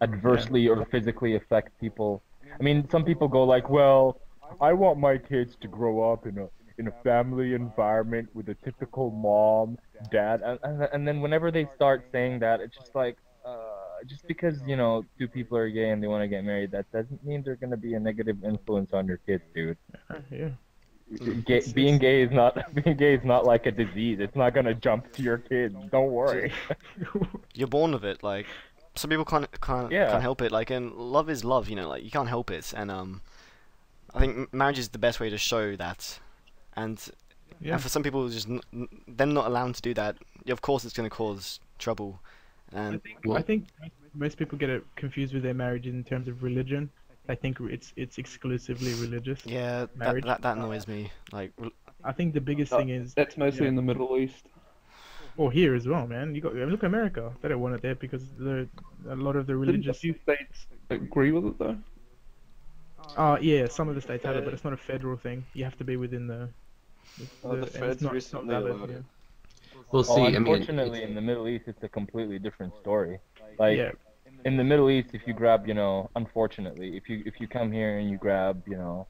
adversely or physically affect people. I mean, some people go like, "Well, I want my kids to grow up in a in a family environment with a typical mom, dad," and and, and then whenever they start saying that, it's just like, uh, just because you know two people are gay and they want to get married, that doesn't mean they're gonna be a negative influence on your kids, dude. Uh, yeah. Gay, being gay is not being gay is not like a disease. It's not gonna jump to your kids. Don't worry. you're born with it. Like some people can't can't Yeah. can't help it. Like and love is love. You know, like you can't help it. And um, I think marriage is the best way to show that. And, Yeah. and for some people, just n- n- them not allowed to do that, of course, it's going to cause trouble. And I think most people get it confused with their marriage in terms of religion. I think it's it's exclusively religious. yeah, that, Marriage. that that annoys me. Like, I think the biggest Uh, thing is, That's mostly yeah. in the Middle East. or here as well, man. You got look at America. They don't want it there because the a lot of the Didn't a religious. few states agree with it though? Oh yeah, some of the states have it, but it's not a federal thing. You have to be within the. The, Oh, the feds not, recently it's not allowed valid, it. Well, see, well, I mean, unfortunately, in the Middle East, it's a completely different story. Like yeah. in the Middle East, if you grab, you know, unfortunately, if you if you come here and you grab, you know,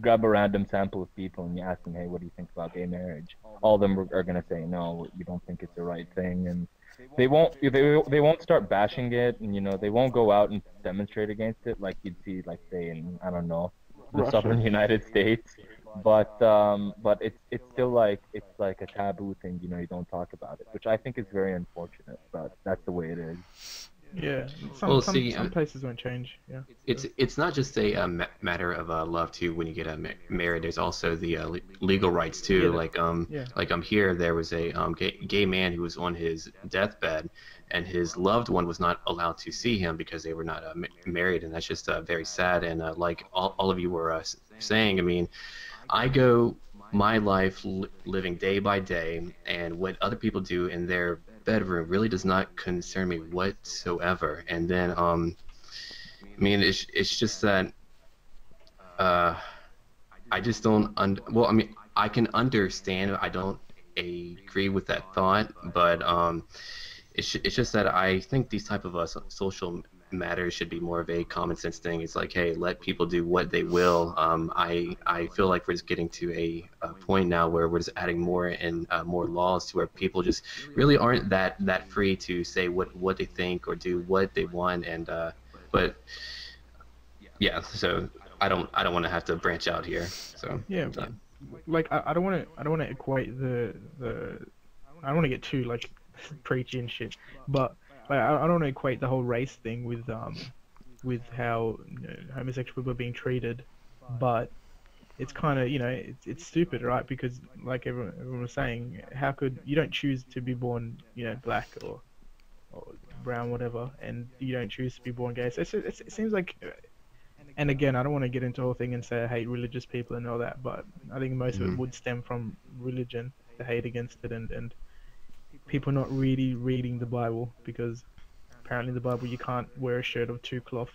grab a random sample of people and you ask them, hey, what do you think about gay marriage? All of them are, are gonna say no, you don't think it's the right thing, and they won't they, they won't start bashing it, and you know, they won't go out and demonstrate against it like you'd see, like say in I don't know, the Russia. southern United States. But um, but it's it's still like it's like a taboo thing, you know. You don't talk about it, which I think is very unfortunate. But that's the way it is. Yeah. Some, Well, some, see, some uh, places won't change. Yeah. It's it's not just a uh, matter of uh, love too. When you get uh, married, there's also the uh, le- legal rights too. Yeah. Like um, Yeah. like um, here there was a um gay, gay man who was on his deathbed, and his loved one was not allowed to see him because they were not uh, married, and that's just uh, very sad. And uh, like all, all of you were uh, saying, I mean, I go my life li- living day by day, and what other people do in their bedroom really does not concern me whatsoever. And then um. I mean, it's it's just that uh, I just don't. Un- well, I mean, I can understand. I don't agree with that thought, but um, it's it's just that I think these type of uh, social matters should be more of a common sense thing. It's like, hey, let people do what they will. Um, I I feel like we're just getting to a, a point now where we're just adding more and uh, more laws to where people just really aren't that that free to say what what they think or do what they want and uh, but yeah, so I don't I don't want to have to branch out here. So Yeah. uh, Like I, I don't want to I don't want to equate the the I don't want to get too like preachy and shit, but like, I, I don't want to equate the whole race thing with um with how you know, homosexual people are being treated, but it's kind of you know it's, it's stupid right because like everyone, everyone was saying how could you don't choose to be born you know black or or brown whatever and you don't choose to be born gay so it's, it's, it seems like and again i don't want to get into the whole thing and say i hate religious people and all that but i think most of Mhm. it would stem from religion the hate against it and and people not really reading the bible because apparently the bible you can't wear a shirt of two cloth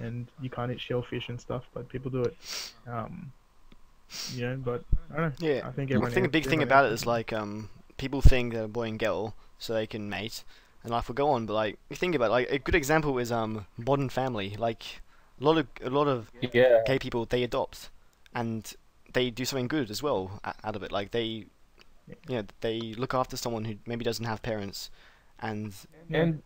and you can't eat shellfish and stuff but people do it um you know but i don't know Yeah, i think I think the big thing about it is like um people think they're boy and girl so they can mate and life will go on. But like you think about it, like a good example is um Modern Family. Like a lot of a lot of Yeah. gay people they adopt and they do something good as well out of it. Like they, you know, they look after someone who maybe doesn't have parents, and And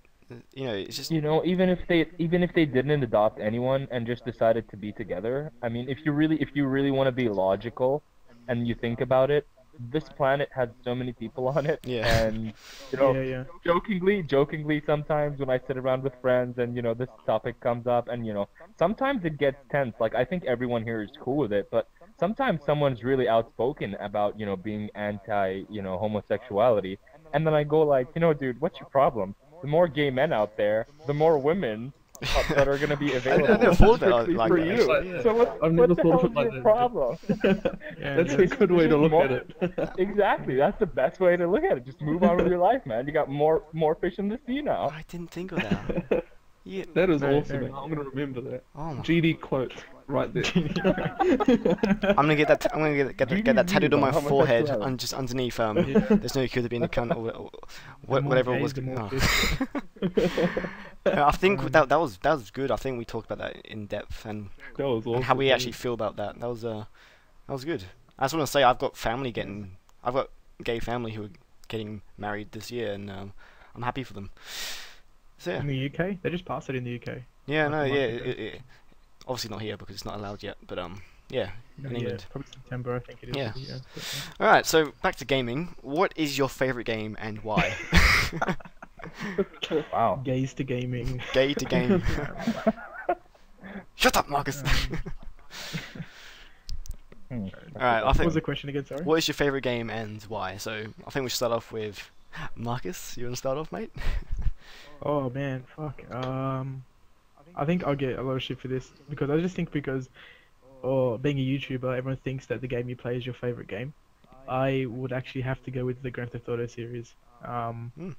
you know it's just you know, even if they even if they didn't adopt anyone and just decided to be together, I mean, if you really if you really want to be logical, and you think about it, this planet has so many people on it, Yeah. and you know, yeah yeah jokingly, jokingly sometimes when I sit around with friends and you know this topic comes up and you know sometimes it gets tense. Like I think everyone here is cool with it, but sometimes someone's really outspoken about you know being anti you know homosexuality, and then I go like, you know, dude, what's your problem? The more gay men out there, the more women that are gonna be I available never thought about like for that, you. actually, yeah. So what, I've never what the thought of hell it is like your that. problem? yeah That's yeah. a good way to look at it. exactly. That's the best way to look at it. Just move on with your life, man. You got more more fish in the sea now. I didn't think of that. Yeah. That is Very, awesome. very. man. I'm gonna remember that. Oh my. GD quote right there. I'm gonna get that. I'm gonna get, get, get that tattooed on my forehead, and just underneath. Um, Yeah. there's no cure to being a cunt or, or, more whatever it was. oh. I think Um, that that was that was good. I think we talked about that in depth and, awesome. and how we actually feel about that. That was uh, that was good. I just want to say I've got family getting. I've got gay family who are getting married this year, and um, I'm happy for them. So yeah, in the UK they just passed it in the UK yeah, like no, yeah. It, it, obviously not here because it's not allowed yet, but um, yeah, in yeah England. probably September I think it is Yeah. but yeah. All right, so back to gaming. What is your favorite game and why? Wow. gays to gaming Gay to game. Shut up, Marcus. Hmm. All right, I think, what was think. the question again sorry What is your favorite game and why? So I think we should start off with Marcus. You want to start off, mate? Oh man, fuck. Um, I think I'll get a lot of shit for this because I just think because, or being a YouTuber, everyone thinks that the game you play is your favorite game. I would actually have to go with the Grand Theft Auto series. Um, Hmm.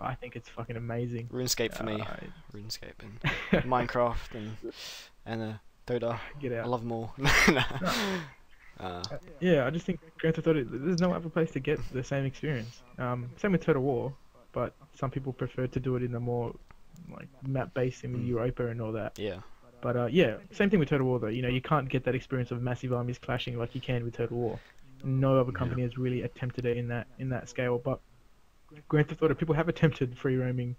I think it's fucking amazing. RuneScape for me. Uh, RuneScape and Minecraft and and uh, Dota. get out. I love them all. uh, Yeah, I just think Grand Theft Auto. There's no other place to get the same experience. Um, same with Total War, but some people prefer to do it in a more like map-based in Mm. Europa and all that. yeah. But uh, yeah, same thing with Total War though. You know, you can't get that experience of massive armies clashing like you can with Total War. No other company has really attempted it in that in that scale. But Grand Theft Auto, people have attempted free roaming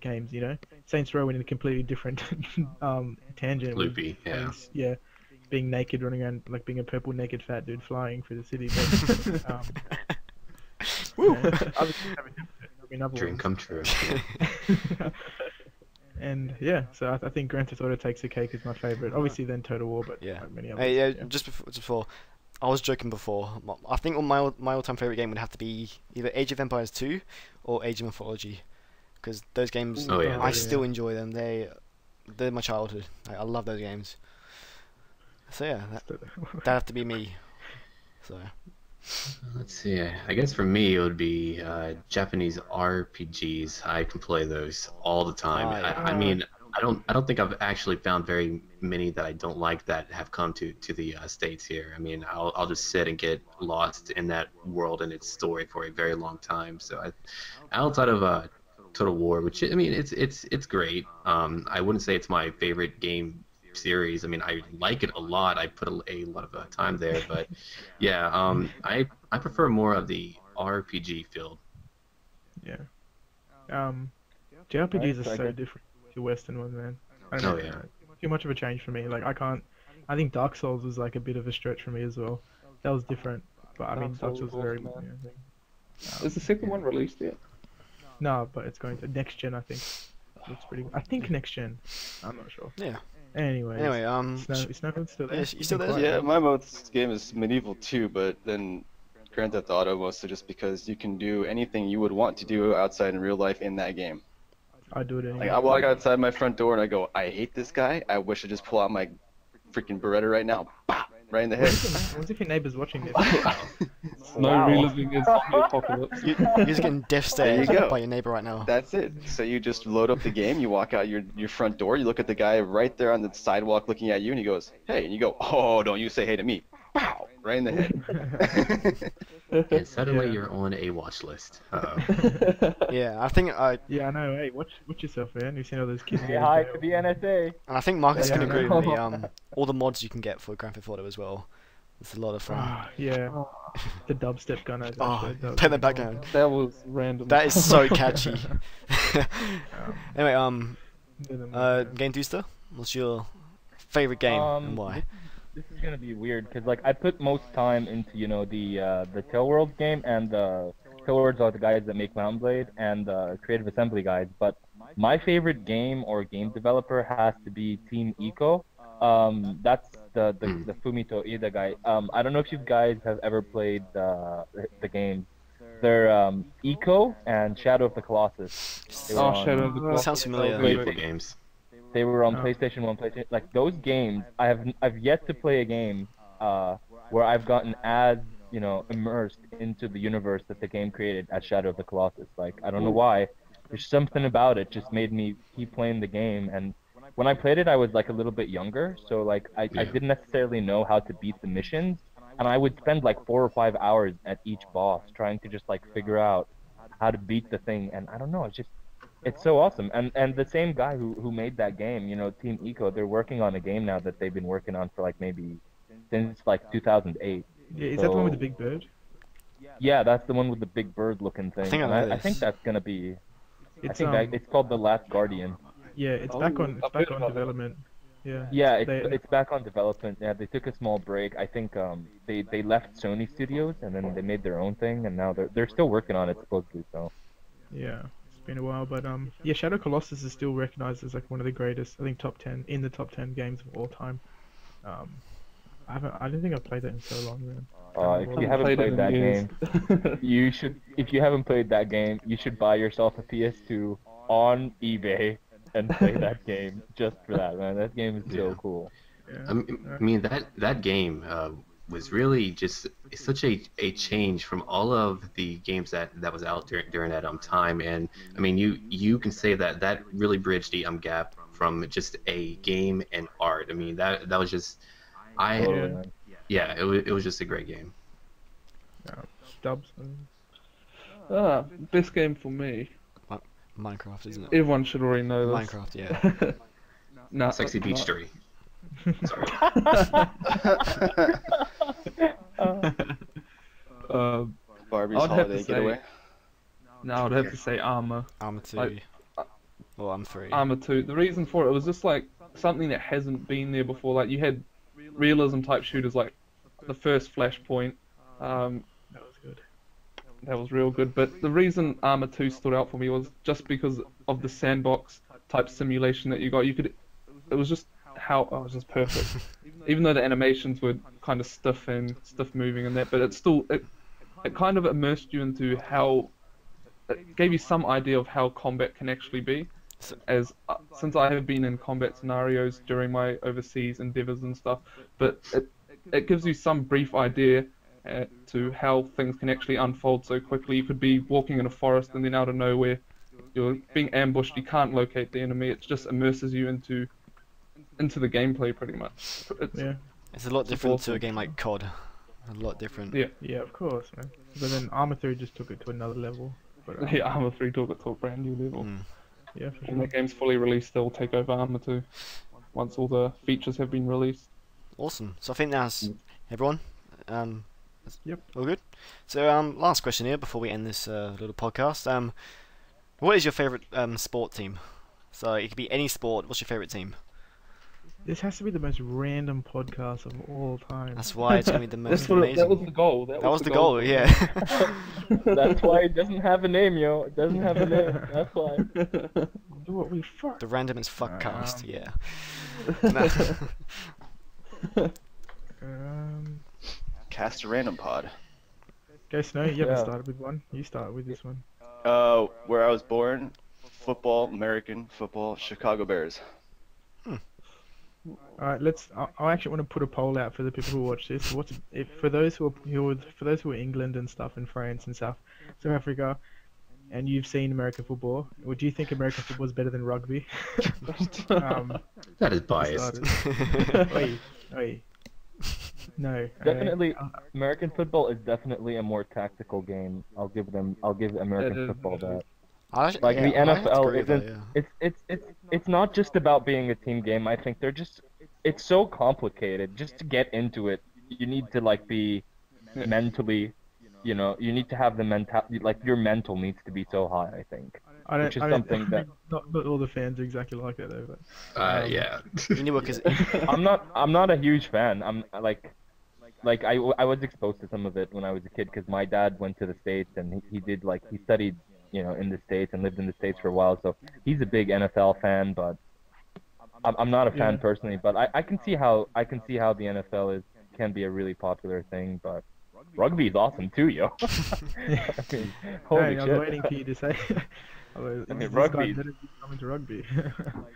games. You know, Saints Row went in a completely different um, tangent. with Loopy, yeah. being yeah, being naked, running around like being a purple naked fat dude flying through the city. But, um, Woo. yeah, other people have attempted it. I mean, other Dream come true. And yeah, so I, I think Grand Theft Auto takes the cake as my favorite. Obviously, then Total War, but Yeah. like many others. Hey, yeah, just before, just before, I was joking before. I think my all- my all-time favorite game would have to be either Age of Empires 2 or Age of Mythology, because those games Oh, yeah. I yeah. still enjoy them. They they're my childhood. I, I love those games. So yeah, that that have to be me. So Let's see. I guess for me it would be uh, Japanese RPGs. I can play those all the time. Ah, yeah. I, I mean, I don't. I don't think I've actually found very many that I don't like that have come to to the uh, states here. I mean, I'll I'll just sit and get lost in that world and its story for a very long time. So I, outside of uh, Total War, which I mean, it's it's it's great. Um, I wouldn't say it's my favorite game series. I mean, I like it a lot. I put a, a lot of uh, time there, but yeah, um, I I prefer more of the RPG field. Yeah. Um, JRPGs are so I so guess- different to Western ones, man. I don't Oh, know, yeah. Too much of a change for me. Like I can't. I think Dark Souls was like a bit of a stretch for me as well. That was different, but I mean Dark Souls Souls is very. was, man. yeah, Is the second one released yet? No, but it's going to next gen. I think. Looks pretty. I think next gen. I'm not sure. yeah. Anyway. Anyway, um, Snowfield's still there? Yeah, you still there? Yeah, my most game is Medieval 2, but then Grand Theft Auto mostly just because you can do anything you would want to do outside in real life in that game. I do it anyway. Like I walk outside my front door and I go, I hate this guy. I wish I just pull out my freaking Beretta right now, Bah! Right in the head. What if your neighbor's watching this? No Wow. reliving is the apocalypse. you, you're just getting death There you by your neighbor right now. That's it. So you just load up the game, you walk out your your front door, you look at the guy right there on the sidewalk looking at you, and he goes, "Hey," and you go, "Oh, don't you say hey to me." Pow! Right in the head. And suddenly Yeah. you're on a watch list. Uh-oh. Yeah, I think I yeah, I know. Hey, watch watch yourself, man. You've seen all those kids. Say hi jailed. to the NSA. and I think Marcus Yeah, can agree with me. Um, all the mods you can get for Grand Theft Auto as well. It's a lot of fun. Ah, yeah. The dubstep gun. Oh, actually, that was play the background. That was random. That is so catchy. anyway, um, cool. Yeah, uh, GamerDudster, what's your favorite game Um, and why? This is gonna be weird because like I put most time into you know the uh, the TaleWorlds game and uh, TaleWorlds are the guys that make Mount and Blade and uh, Creative Assembly guys. But my favorite game or game developer has to be Team Ico. Um, that's the the, the Fumito Ueda guy. Um, I don't know if you guys have ever played uh, the, the game. They're um, Eco and Shadow of the Colossus. They Oh, Shadow of the Colossus. Sounds familiar. Beautiful games. They were on Oh. PlayStation One, PlayStation like those games. I have I've yet to play a game uh, where I've gotten as you know immersed into the universe that the game created as Shadow of the Colossus. Like I don't know why, there's something about it just made me keep playing the game. And when I played it, I was like a little bit younger, so like I, I didn't necessarily know how to beat the missions, and I would spend like four or five hours at each boss trying to just like figure out how to beat the thing. And I don't know, it's just it's so awesome. And and the same guy who who made that game, you know, Team Ico, they're working on a game now that they've been working on for like maybe since like 2008. Yeah, is that the one with the big bird? Yeah, that's the one with the big bird looking thing. I And know I, I think that's gonna be. I It's think um, that, it's called The Last Guardian. yeah, it's back on. It's back on development. Yeah. Yeah, it's, They- it's back on development. Yeah, they took a small break. I think um they they left Sony Studios and then they made their own thing and now they're they're still working on it supposedly. So Yeah, it's been a while, but um, yeah, Shadow Colossus is still recognized as like one of the greatest. I think top ten in the top ten games of all time. Um, I haven't. I don't think I've played that in so long, man. uh, if you haven't played that game, you should. If you haven't played that game, you should buy yourself a PS2 on eBay and play that game just for that, man. That game is so Yeah. cool. Yeah. I mean, I mean that that game uh, was really just such a, a change from all of the games that, that was out during, during that um time and I mean you you can say that that really bridged the um gap from just a game and art. I mean that that was just I Totally, Yeah. yeah it was, it was just a great game. Dubs. um, ah, best game for me. Minecraft, isn't it? Everyone should already know this. Minecraft, yeah. nah, Sexy Beach no. Story. Sorry. Uh, Barbie's I'd holiday say- getaway. no, I'd have to say Arma. Arma 2. Like, uh, well, I'm 3. Arma 2. The reason for it was just like something that hasn't been there before. Like you had realism type shooters like the first Flashpoint. Um, that was good. that was real good. But the reason Arma 2 stood out for me was just because of the sandbox type simulation that you got. You could, it was just how oh, it was just perfect. Even though the animations were kind of stiff and stiff moving and that, but it still it, it kind of immersed you into how it gave you some idea of how combat can actually be. As uh, since I have been in combat scenarios during my overseas endeavors and stuff, but it it gives you some brief idea uh, to how things can actually unfold so quickly. You could be walking in a forest and then out of nowhere you're being ambushed. You can't locate the enemy. It just immerses you into into the gameplay pretty much. It's, Yeah, It's a lot different to a game like COD. A lot different. Yeah. yeah, of course, man. But then Arma 3 just took it to another level. But, uh, yeah, Arma 3 took it to a brand new level. Mm. yeah, for When sure. the game's fully released, they'll take over Arma 2 once all the features have been released. Awesome. So I think that's everyone. Um, that's Yep. All good. So um, last question here before we end this uh, little podcast. Um, what is your favorite um sport team? So it could be any sport. What's your favorite team? This has to be the most random podcast of all time. That's why it's gonna be the most That's what, amazing. that was the goal. That, That was the goal. Yeah. That's why it doesn't have a name, yo. It doesn't have a name. That's why. Do what we fuck. the random as fuck cast. Um, Yeah. Um, Cast a random pod. go Snow. You haven't Yeah. started with one. You start with this one. Uh, where I was born, football, American football, Chicago Bears. All right, let's. I, I actually want to put a poll out for the people who watch this. What's if for those who are who are, for those who are England and stuff and France and South South Africa, and you've seen American football, would you think American football is better than rugby? um, That is biased. oi, oi. No. Definitely, Uh, American football is definitely a more tactical game. I'll give them. I'll give American football that. I Like the yeah, I have to NFL agree with that, isn't. yeah. It's it's it's it's not just about being a team game. I think they're just. It's so complicated. Just to get into it, you need to like be mentally. You know, you need to have the mental. Like your mental needs to be so high. I think. I don't. which is I don't, something that- not, not all the fans are exactly like that though. But Uh, Um, yeah. You know? Because I'm not. I'm not a huge fan. I'm like, like I, I was exposed to some of it when I was a kid because my dad went to the states and he, he did like he studied, you know, in the states and lived in the states for a while. So he's a big NFL fan, but I'm, I'm not a fan Yeah. personally. But I, I can see how I can see how the NFL is can be a really popular thing. But rugby is awesome too, yo. I mean, holy Dang, I shit. was waiting for you to say. I was, I mean, this rugby- better coming to rugby.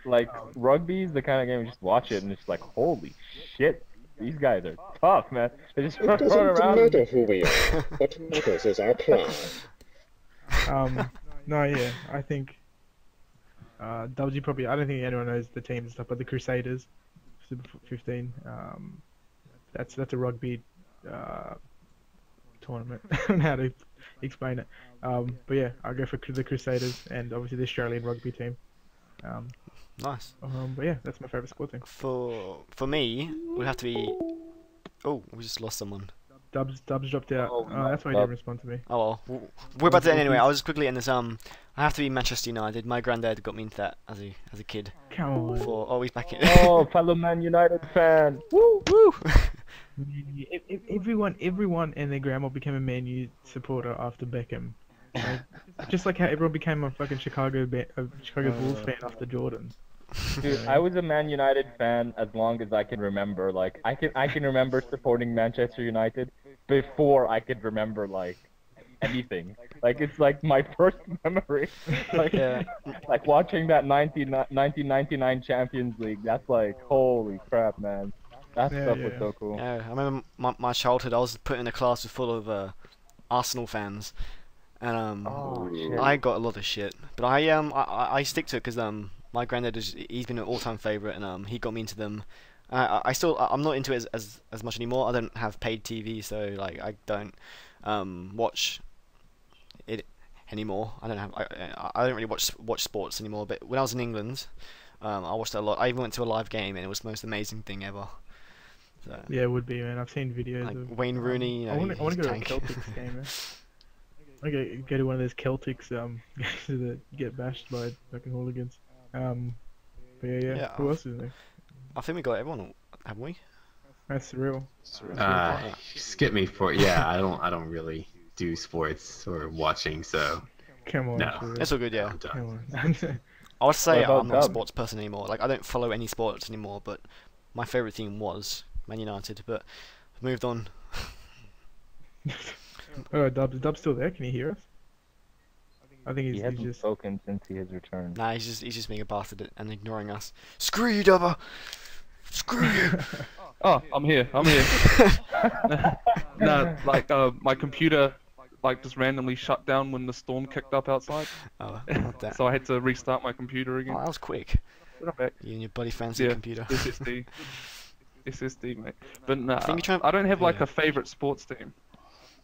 like rugby is the kind of game you just watch it and it's like holy shit these guys are tough man they just It run doesn't around matter who we are. What matters is our plan. Um, no, yeah, I think. Uh, WG probably. I don't think anyone knows the team and stuff, but the Crusaders, Super 15. Um, that's that's a rugby uh, tournament. I don't know how to explain it. Um, but yeah, I'll go for the Crusaders and obviously the Australian rugby team. Um, nice. um, but yeah, that's my favorite sport thing. For for me, it would have to be. Oh, we just lost someone. Dubs Dubs dropped out. Oh, Uh, that's why he didn't respond to me. Oh well, we're about to end anyway. I'll just quickly end this. Um, I have to be Manchester United. My granddad got me into that as a as a kid. Come on. For oh, he's back in. oh fellow man united fan woo woo. Man, Everyone, everyone and their grandma became a Man U supporter after Beckham. Like, just like how everyone became a fucking Chicago a Chicago Bulls fan after Jordan. dude i was a man united fan as long as i can remember like i can i can remember supporting manchester united before i could remember like anything like it's like my first memory like Yeah. like watching that 19, 1999 champions league that's like holy crap man that Yeah, stuff yeah, was so cool Yeah, I remember my, my childhood. I was put in a class full of uh, Arsenal fans, and um, Oh. I got a lot of shit. But I um I, I I stick to it because um my granddad is he's been an all-time favorite, and um he got me into them. I I- I still I'm not into it as, as as much anymore. I don't have paid TV, so like I don't um watch it anymore. I don't have I I- don't really watch watch sports anymore. But when I was in England, um I watched it a lot. I even went to a live game, and it was the most amazing thing ever. So, Yeah, it would be, man. I've seen videos like of. Wayne Rooney, you know, I want to. I want he's to go to a tank. Celtics game, man. I want to go, go to one of those Celtics um that get bashed by fucking hooligans. Um, but yeah, yeah. Yeah, Who else is there? I think we got everyone, haven't we? That's real. Uh, skip me for yeah. I don't I don't really do sports or watching, so Come on, No. It's all good, yeah. I'm done. Come on. I would say I'm not a sports person anymore. Like I don't follow any sports anymore. But my favorite team was Man United. But I've moved on. Oh, Dub's Dub's still there. Can you hear us? I think He he's, hasn't he's just. spoken since he has returned. Nah, he's just he's just being a bastard and ignoring us. Screw you, Dubber. Screw you. Oh, I'm here. I'm here. no, like uh, my computer, like just randomly shut down when the storm kicked up outside, oh, not that. so I had to restart my computer Oh, again. that was quick. But I'm back. You and your bloody fancy Yeah. computer. SSD. SSD, mate. But nah, think you're I don't have like yeah. a favorite sports team.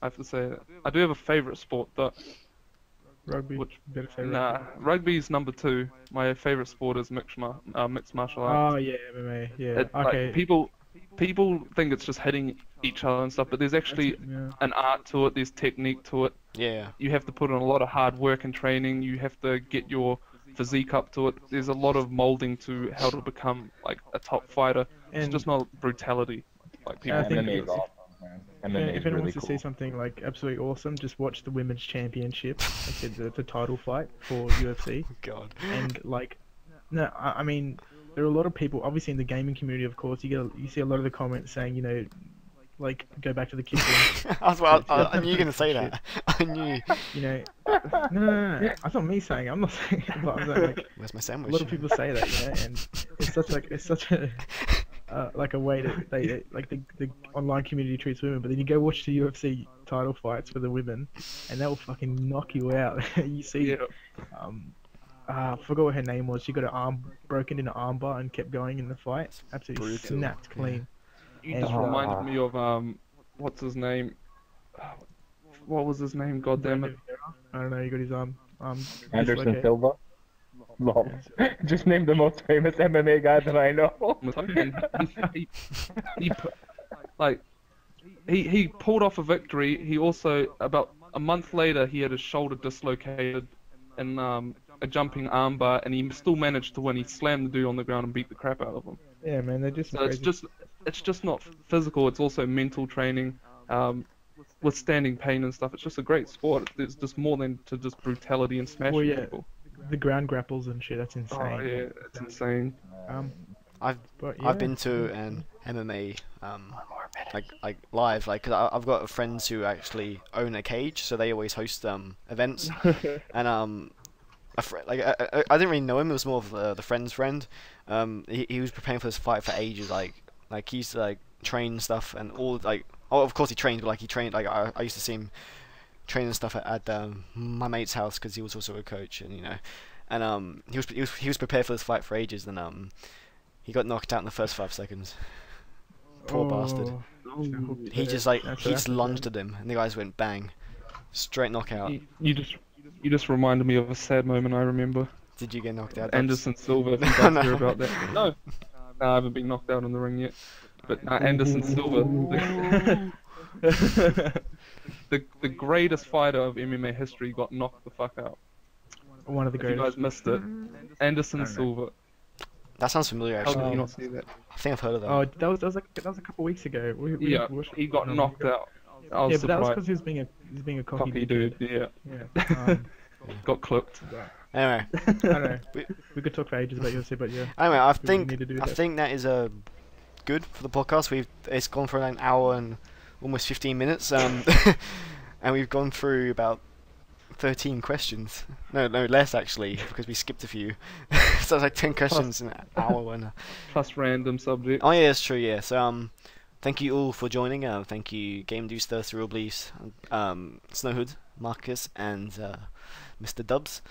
I have to say that. I do have a favorite sport, but Rugby. Which- better favorite. nah, rugby's number two. My favorite sport is mixed, mar- uh, mixed martial arts. Oh yeah, MMA. Yeah. It- like, okay. people, people think it's just hitting each other and stuff, but there's actually yeah. an art to it. There's technique to it. Yeah. You have to put in a lot of hard work and training. You have to get your physique up to it. There's a lot of molding to how to become like a top fighter. It's just not brutality like people I think Is if- awesome, if, MMA if is anyone really wants to see something like absolutely awesome, just watch the women's championship. Like it's, a, it's a title fight for UFC, oh, God. and like, no, I, I mean, there are a lot of people. Obviously, in the gaming community, of course, you get a, you see a lot of the comments saying, you know, like go back to the kitchen. I, was, I, I, I knew you were gonna say that. I knew. you know, no, no, no, no, no. That's not me saying. it, I'm not saying. It, but I'm saying like Where's my sandwich? a lot of people say that, you know, and it's such like it's such a uh, like a way that they they- like the, the online community treats women, but then you go watch the UFC title fights for the women, and they'll fucking knock you out. you see, Yeah. um, uh, I forgot what her name was. She got her arm broken in an armbar and kept going in the fight. Absolutely Brutal. snapped clean. You And- just Ah. reminded me of um, what's his name? What was his name? God damn it! I don't know. He got his arm. Um, Anderson dislocated. Silva. Lol. Just named the most famous MMA guy that I know. And he, he, he, like he he pulled off a victory. He also about a month later he had his shoulder dislocated in um, a jumping armbar, and he still managed to win. He slammed the dude on the ground and beat the crap out of him. Yeah, man, they're just So crazy. it's just it's just not physical. It's also mental training, um, withstanding pain and stuff. It's just a great sport. It's just more than to just brutality and smashing Well, yeah. people. The ground grapples and shit. That's insane. Oh yeah, it's insane. Um, I've but yeah. I've been to an MMA um like like live like 'cause I, I've got friends who actually own a cage, so they always host um events, and um. A fr- like I, I, I didn't really know him. It was more of uh, the friend's friend. Um, he, he was preparing for this fight for ages. Like, like he used to like train stuff and all like. Oh, of course he trained, but like he trained like I, I used to see him training stuff at, at um, my mate's house because he was also a coach and you know, and um he was he was he was prepared for this fight for ages and um he got knocked out in the first five seconds. Poor bastard. Oh, He just like he just lunged at him and the guys went bang, straight knockout. You, you just you just reminded me of a sad moment I remember. Did you get knocked out? Anderson Silva, if you No, guys no. hear about that. No, no, I haven't been knocked out in the ring yet. But uh, Anderson Silva, the, the the greatest fighter of MMA history, got knocked the fuck out. One of the If you guys missed it, Anderson I don't Silva. That sounds familiar How actually. did you not see that? I think I've heard of that. Oh, that was that was like that was a couple weeks ago. We, we Yeah, watched- he got knocked out. I was Yeah, but that was because he was being a he was being a cocky, Cocky dude, yeah, Yeah. Um, got clipped. Anyway, I don't know. We- We could talk for ages about UFC, but yeah. anyway, I think need to do I that. think that is uh, good for the podcast. We've it's gone for an hour and almost 15 minutes, um, and we've gone through about 13 questions. No, no, less actually, because we skipped a few. so it's like 10 questions in an hour. And Plus random subject. oh yeah, it's true. Yeah. So um, thank you all for joining. Uh, thank you, GamerDudster, Thirst, Real Beliefs, um, Snowhood, Marcus, and uh, Mr. Dubs.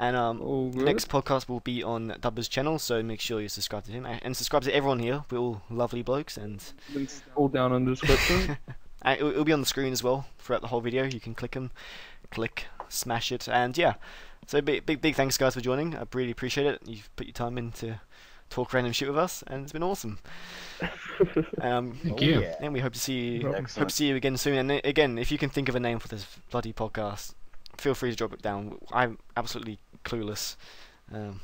And um, All next podcast will be on Dubber's channel, so make sure you subscribe to him and subscribe to everyone here. We're all lovely blokes, and Links all down in the description. uh, it'll, it'll be on the screen as well throughout the whole video. You can click them, click, smash it, and yeah. So big, big, big thanks, guys, for joining. I really appreciate it. You've put your time in to talk random shit with us, and it's been awesome. um, Thank you. and we hope to see you. Welcome. Hope to see you again soon. And uh, again, if you can think of a name for this bloody podcast, feel free to drop it down. I'm absolutely clueless. Um,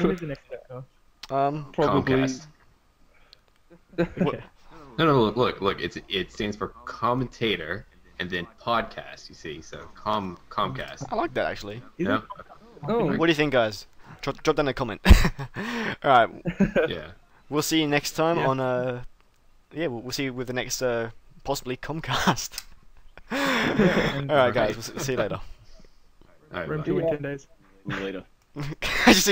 When is the next podcast? um, Probably. Comcast. Okay. No, no, look, look, look. It's it stands for commentator and then podcast. You see, so com Comcast. I like that actually. Is Yeah. it? Oh, What do you think, guys? drop, drop down a comment. All right, Yeah. we'll see you next time Yeah. on uh, yeah, we'll, we'll see you with the next uh, possibly Comcast. and All right, guys, we'll see you later. All right. room two in ten days. Later. I just